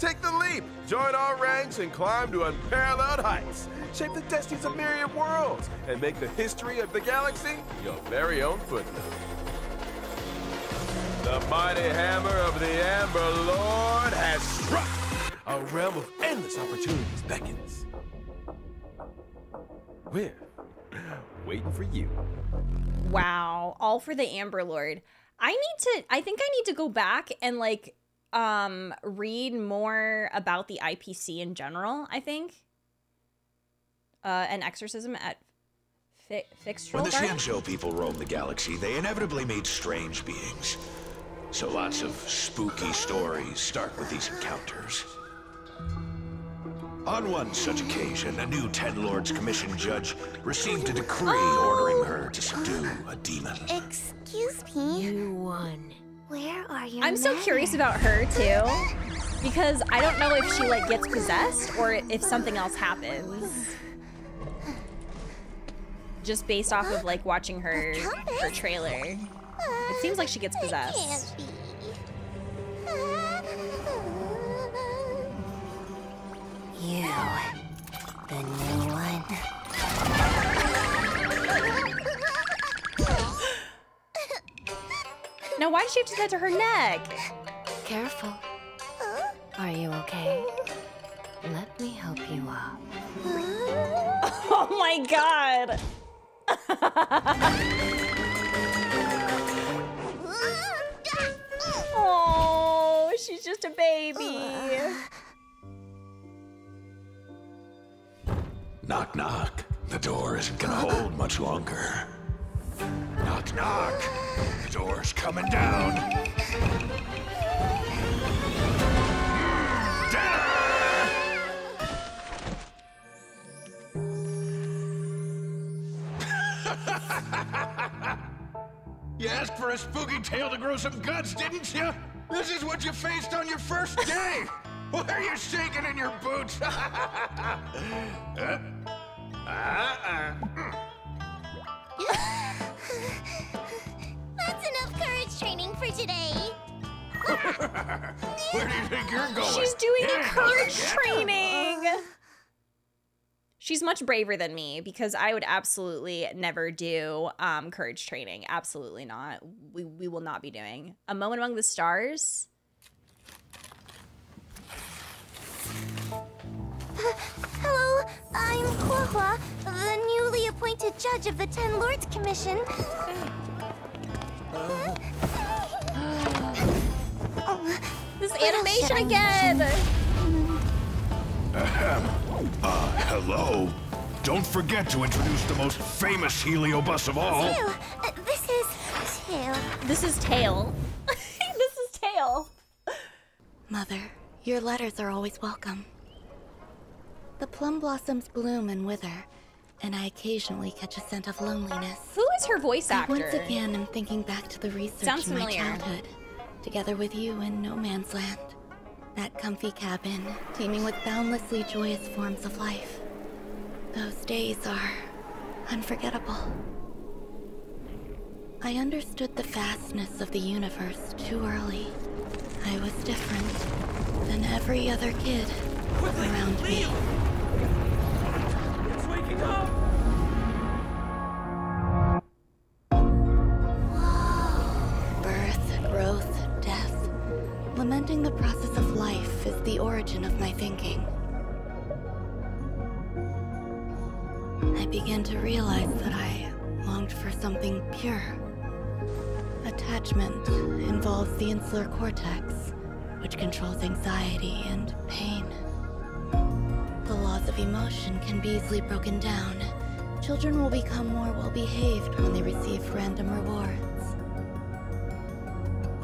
Take the leap, join our ranks, and climb to unparalleled heights. Shape the destinies of myriad worlds, and make the history of the galaxy your very own footnote. The mighty hammer of the Amber Lord has struck. A realm of endless opportunities beckons. We're waiting for you. Wow, all for the Amber Lord. I need to I think I need to go back and like um read more about the IPC in general, I think. Uh an exorcism at fi- Fixed When the Xianzhou people roamed the galaxy, they inevitably made strange beings. So lots of spooky stories start with these encounters. On one such occasion, a new Ten Lords Commission judge received a decree oh. ordering her to subdue a demon. Excuse me. You won. Where are you? I'm so curious about her too because I don't know if she like gets possessed or if something else happens. Just based off of like watching her her trailer. It seems like she gets possessed. You, the new one. Now why did she have to do that to her neck? Careful. Are you okay? Let me help you up. (laughs) Oh my god. (laughs) oh, she's just a baby. (sighs) Knock, knock. The door isn't gonna hold much longer. Knock, knock. The door's coming down. You asked for a spooky tale to grow some guts, didn't you? This is what you faced on your first day! (laughs) Why are you shaking in your boots? (laughs) Uh, uh-uh. That's enough courage training for today. (laughs) Where do you think you're going? She's doing Yeah. courage training. She's much braver than me because I would absolutely never do um, courage training. Absolutely not. We, we will not be doing. A Moment Among the Stars. Hello, I'm Huohuo, the newly appointed judge of the Ten Lords Commission. (gasps) (gasps) This animation again. Ahem. Uh, hello. Don't forget to introduce the most famous heliobus of all. Tail, uh, this is Tail. This is Tail. (laughs) this is Tail. Mother, your letters are always welcome. The plum blossoms bloom and wither, and I occasionally catch a scent of loneliness. Who is her voice I actor? once again am thinking back to the research Sounds in my familiar. childhood, together with you in No Man's Land. That comfy cabin, teeming with boundlessly joyous forms of life. Those days are unforgettable. I understood the vastness of the universe too early. I was different than every other kid around me. It's waking up! Controls anxiety and pain. The laws of emotion can be easily broken down. Children will become more well behaved when they receive random rewards.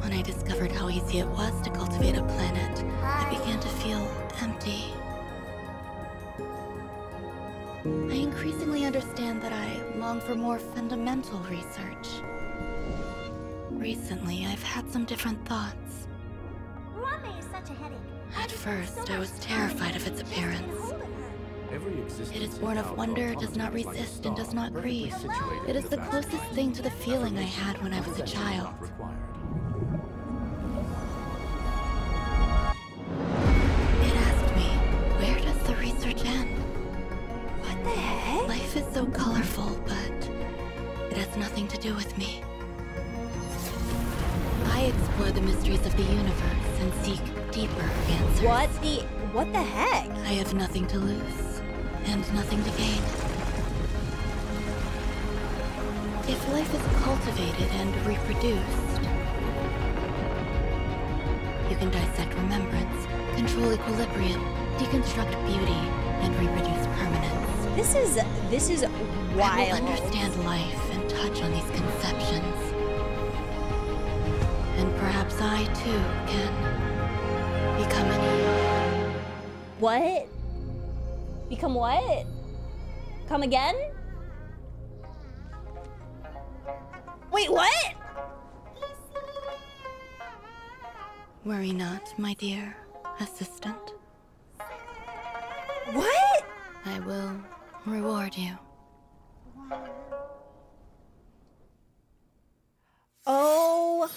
When I discovered how easy it was to cultivate a planet, I began to feel empty. I increasingly understand that I long for more fundamental research. Recently, I've had some different thoughts. At first, I was terrified of its appearance. It is born of wonder, does not resist, and does not grieve. It is the closest thing to the feeling I had when I was a child. It asked me, where does the research end? What the heck? Life is so colorful, but it has nothing to do with me. I explore the mysteries of the universe and seek deeper answers. What the what the heck? I have nothing to lose and nothing to gain. If life is cultivated and reproduced, you can dissect remembrance, control equilibrium, deconstruct beauty, and reproduce permanence. This is this is wild. I will understand life and touch on these conceptions. And perhaps I too can become an What? Become what? Come again? Wait, what? Worry not, my dear assistant. What? I will reward you. Oh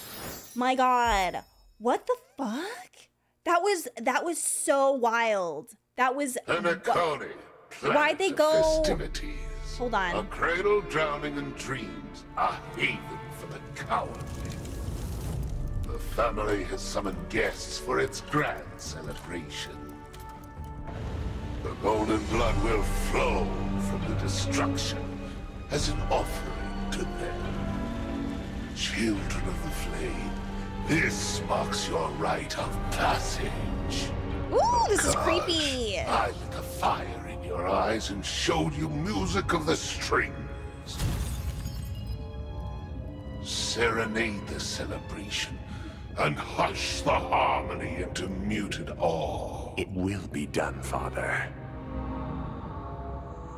my god. What the fuck? That was that was so wild. That was um, Anacone, Why'd they go- Festivities. Hold on. A cradle drowning in dreams, a haven for the cowardly. The family has summoned guests for its grand celebration. The bone and blood will flow from the destruction as an offering to them. Children of the Flame, this marks your rite of passage. Ooh, this is creepy. I lit a fire in your eyes and showed you music of the strings. Serenade the celebration and hush the harmony into muted awe. It will be done, Father.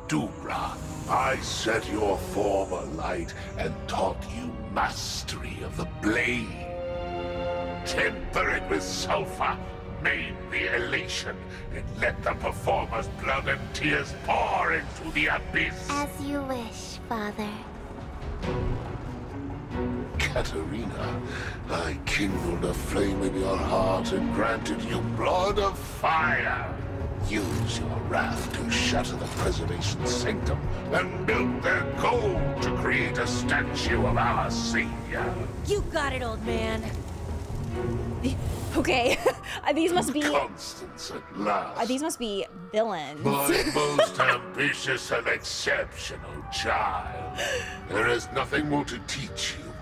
Dubra, I set your form alight and taught you mastery of the blade. Temper it with sulfur, main the elation, and let the performer's blood and tears pour into the abyss. As you wish, Father. Katerina, I kindled a flame in your heart and granted you blood of fire. Use your wrath to shatter the Preservation Sanctum and build their gold to create a statue of our savior. You got it, old man. (laughs) Okay, (laughs) these must be. Constance at last. uh, These must be villains. My (laughs) most ambitious and exceptional child. There is nothing more to teach you.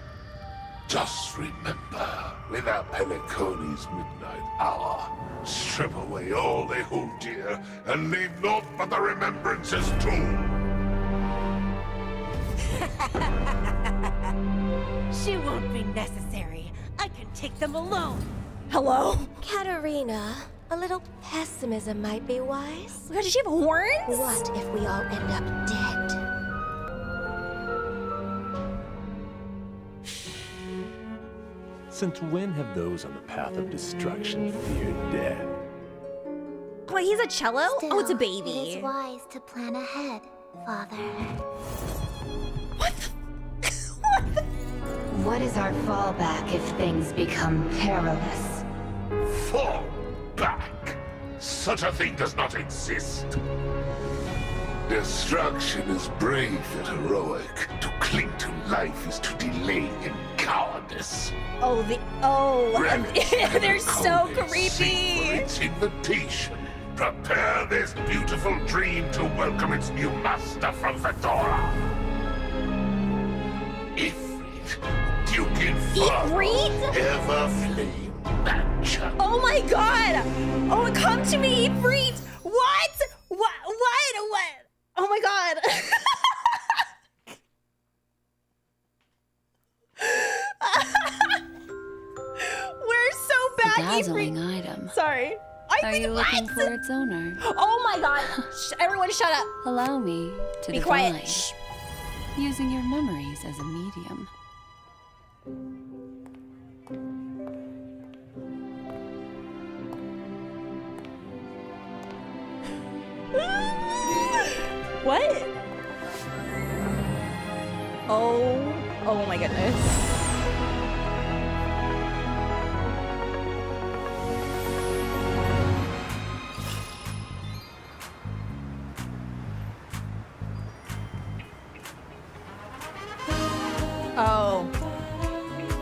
Just remember, with our Penacony's midnight hour, strip away all they hold dear, and leave naught but the remembrances too. She won't be necessary. I can take them alone. Hello? Katerina, a little pessimism might be wise. Does she have horns? What if we all end up dead? Since when have those on the path of destruction feared death? Wait, he's a cello? oh, it's a baby. is wise to plan ahead, Father. What (laughs) is our fallback if things become perilous? Fall back! Such a thing does not exist. Destruction is brave and heroic. To cling to life is to delay in cowardice. Oh, the oh, (laughs) (laughs) they're so creepy. Its invitation. Prepare this beautiful dream to welcome its new master from Fedora. Ifrit, Duke Inferno, Ifrit? ever flame matcher. Oh my god! Oh, come to me, Ifrit! What? What? What? What? Oh my god! (laughs) We're so A bad, dazzling Ifrit. item. Sorry. I Are think you looking what? for its owner? Oh my god! Shh, everyone, shut up. Allow me to Be divine, quiet. Shh. using your memories as a medium. What? Oh, oh my goodness.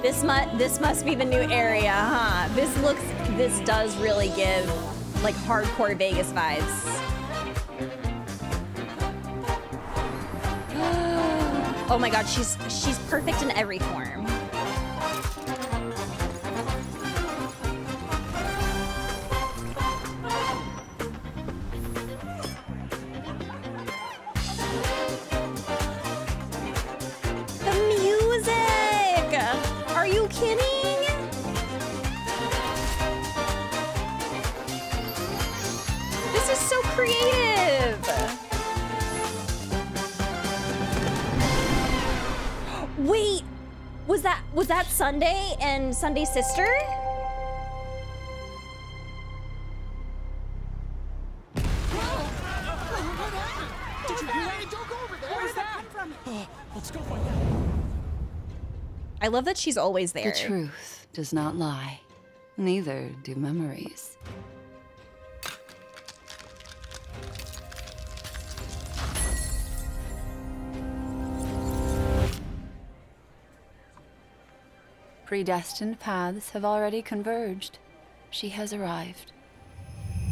This must this must be the new area, huh? This looks this does really give like hardcore Vegas vibes. (gasps) Oh my god, she's she's perfect in every form. Was that Sunday and Sunday's sister? Did you hear that? Don't go over there. Where's that from? Oh, let's go find out. I love that she's always there. The truth does not lie. Neither do memories. Predestined paths have already converged. She has arrived.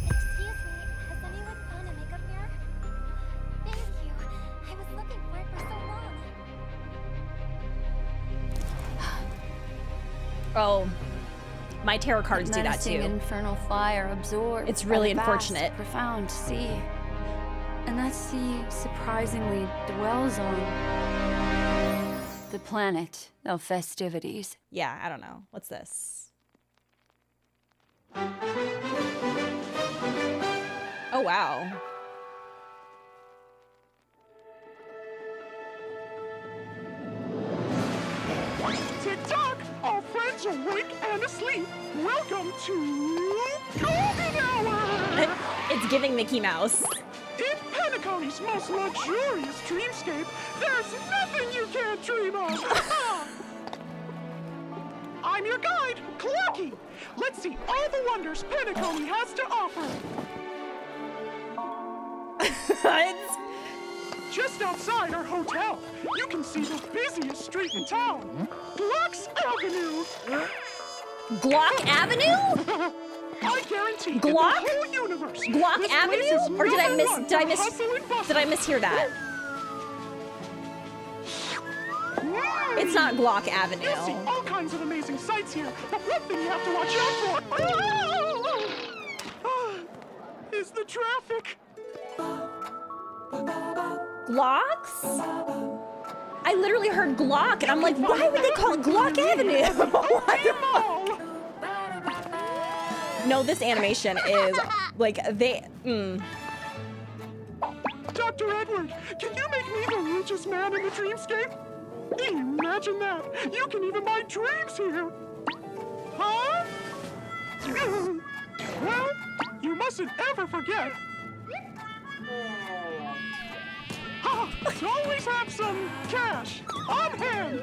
Excuse me, has anyone found a makeup mirror? Thank you. I was looking for it for so long. Oh, my tarot cards do that Menacing too. infernal fire absorbed. It's really the vast, unfortunate. profound sea. And that sea surprisingly dwells on the planet of festivities. Yeah, I don't know. What's this? Oh, wow. Awake and asleep. Welcome to Hour! (laughs) it's giving Mickey Mouse. In most luxurious dreamscape, there's nothing you can't dream of! Ah! I'm your guide, Clockie! Let's see all the wonders Penacony has to offer! (laughs) Just outside our hotel, you can see the busiest street in town, Glock's Avenue! Glock Avenue? (laughs) I guarantee Glock? universe, Glock Avenue? Or did I miss did I miss hustle and bustle. did I mishear that? It's not Glock Avenue. You'll see all kinds of amazing sights here, but one thing you have to watch out for Ah, is the traffic. Glocks? I literally heard Glock and I'm like, why would they call it Glock Avenue? (laughs) No, this animation is like they. Mm. Dr. Edward, can you make me the richest man in the dreamscape? Imagine that! You can even buy dreams here! Huh? well, you mustn't ever forget. Ha! Always have some cash on hand!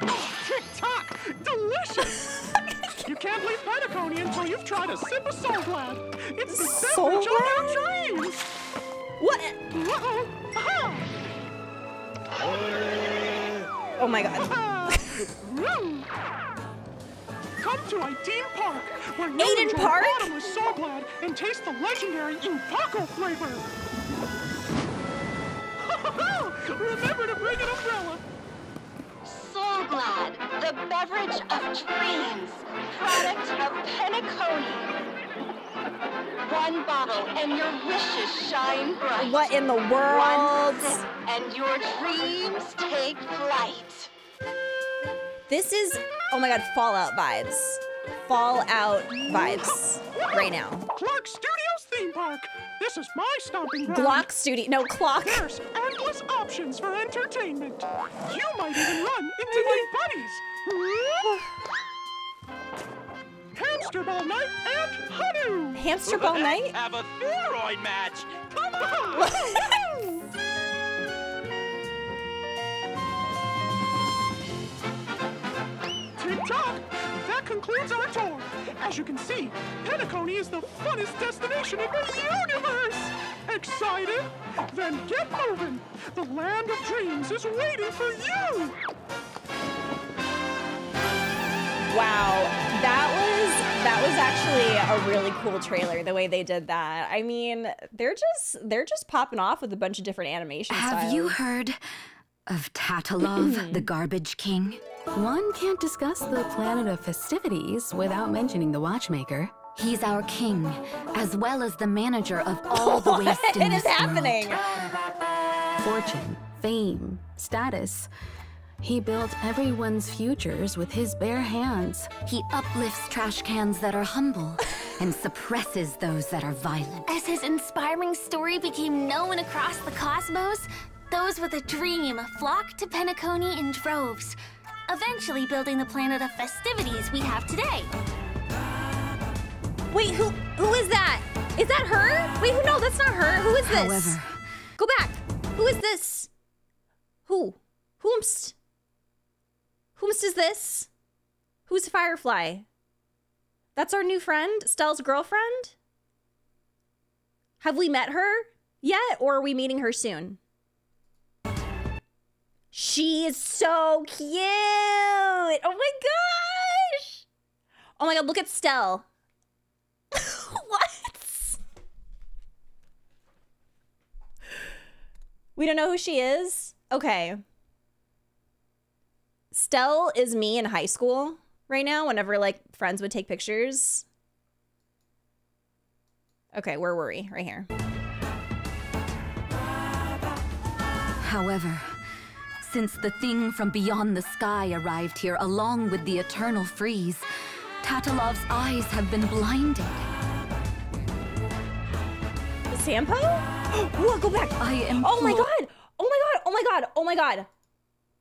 Tick tock! Delicious! you can't leave Penacony until you've tried a sip of Soul Glad. It's the Soul beverage of your dreams! What? Uh-oh! Aha! Oh my god. Come to Aideen Park, where you Aiden enjoy Park? bottomless Soul Glad and taste the legendary Upaco flavor. (laughs) Remember to bring an umbrella. Soul Glad, the beverage of dreams, product of Penacony. One bottle and your wishes shine bright. What in the One world? sip and your dreams take flight. This is oh my god, Fallout vibes. Fallout vibes right now. Clock Studios theme park. This is my stomping ground. Glock studio, no clock. There's endless options for entertainment. You might even run into my buddies. Hamster ball night and Hanu. Hamster ball (laughs) night? Have a thyroid match. Come on. (laughs) Tick tock! That concludes our tour. As you can see, Penacony is the funnest destination in the universe! Excited? Then get moving! The land of dreams is waiting for you! Wow, that was that was actually a really cool trailer. The way they did that. I mean, they're just they're just popping off with a bunch of different animation Have styles. you heard of Tatalov, (clears throat) the Garbage King? One can't discuss the planet of festivities without mentioning the watchmaker. He's our king, as well as the manager of all the (laughs) waste in this is happening? Fortune, fame, status. He built everyone's futures with his bare hands. He uplifts trash cans that are humble (laughs) and suppresses those that are violent. As his inspiring story became known across the cosmos, those with a dream flocked to Penacony in droves, eventually building the planet of festivities we have today. Wait, who who is that? Is that her? Wait, who? No, that's not her. Who is this? However- go back. Who is this? Who? Whomst? Whomst is this? Who's Firefly? That's our new friend, Stelle's girlfriend. Have we met her yet, or are we meeting her soon? She is so cute. Oh my gosh. Oh my god, look at Stelle. (laughs) what? We don't know who she is? Okay. Stelle is me in high school right now, whenever like friends would take pictures. Okay, where were we? Right here. However, since the thing from beyond the sky arrived here along with the eternal freeze, Tatalov's eyes have been blinded. Sampo? (gasps) What? Go back. I am. Oh my god! Oh my god! Oh my god. Oh my god.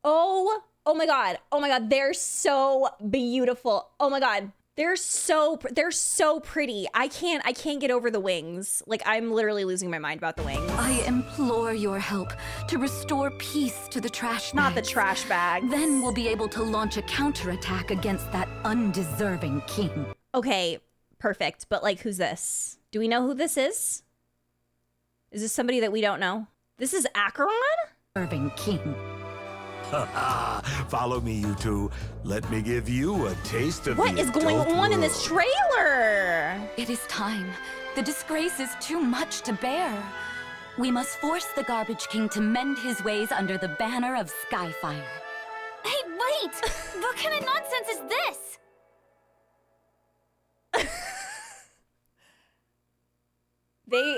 Oh, oh my god. Oh my god. They're so beautiful. Oh my god. They're so they're so pretty. I can't I can't get over the wings. Like I'm literally losing my mind about the wings. I implore your help to restore peace to the trash Not the trash bag. Then we'll be able to launch a counterattack against that undeserving king. Okay, perfect. But like who's this? Do we know who this is? Is this somebody that we don't know? This is Acheron? Deserving king. (laughs) Follow me, you two. Let me give you a taste of What the is going adult on in this trailer? It is time. The disgrace is too much to bear. We must force the Garbage King to mend his ways under the banner of Skyfire. Hey, wait! (laughs) what kind of nonsense is this? They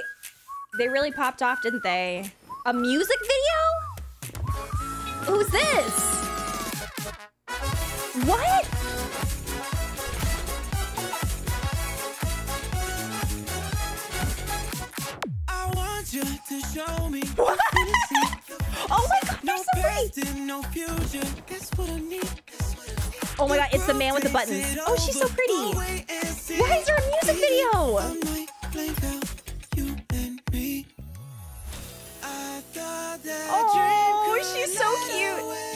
they really popped off, didn't they? A music video? Who's this? What? I want you to show me what (laughs) Oh my god, no so pretty. past and no future. That's what I need. Oh my god, it's the man with the buttons. Oh, she's so pretty. Why is there a music video? Oh, she's so cute.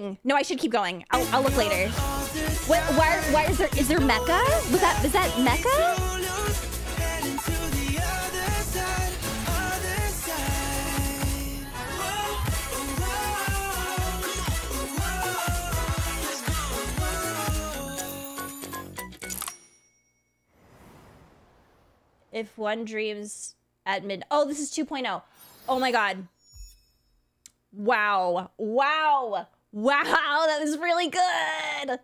I'm. No, I should keep going. I'll, I'll look later. What, why, why is there, is there Mecca? Was that, is that Mecca? If one dreams at mid, oh, this is 2.0. Oh my God. Wow. Wow. Wow. That was really good.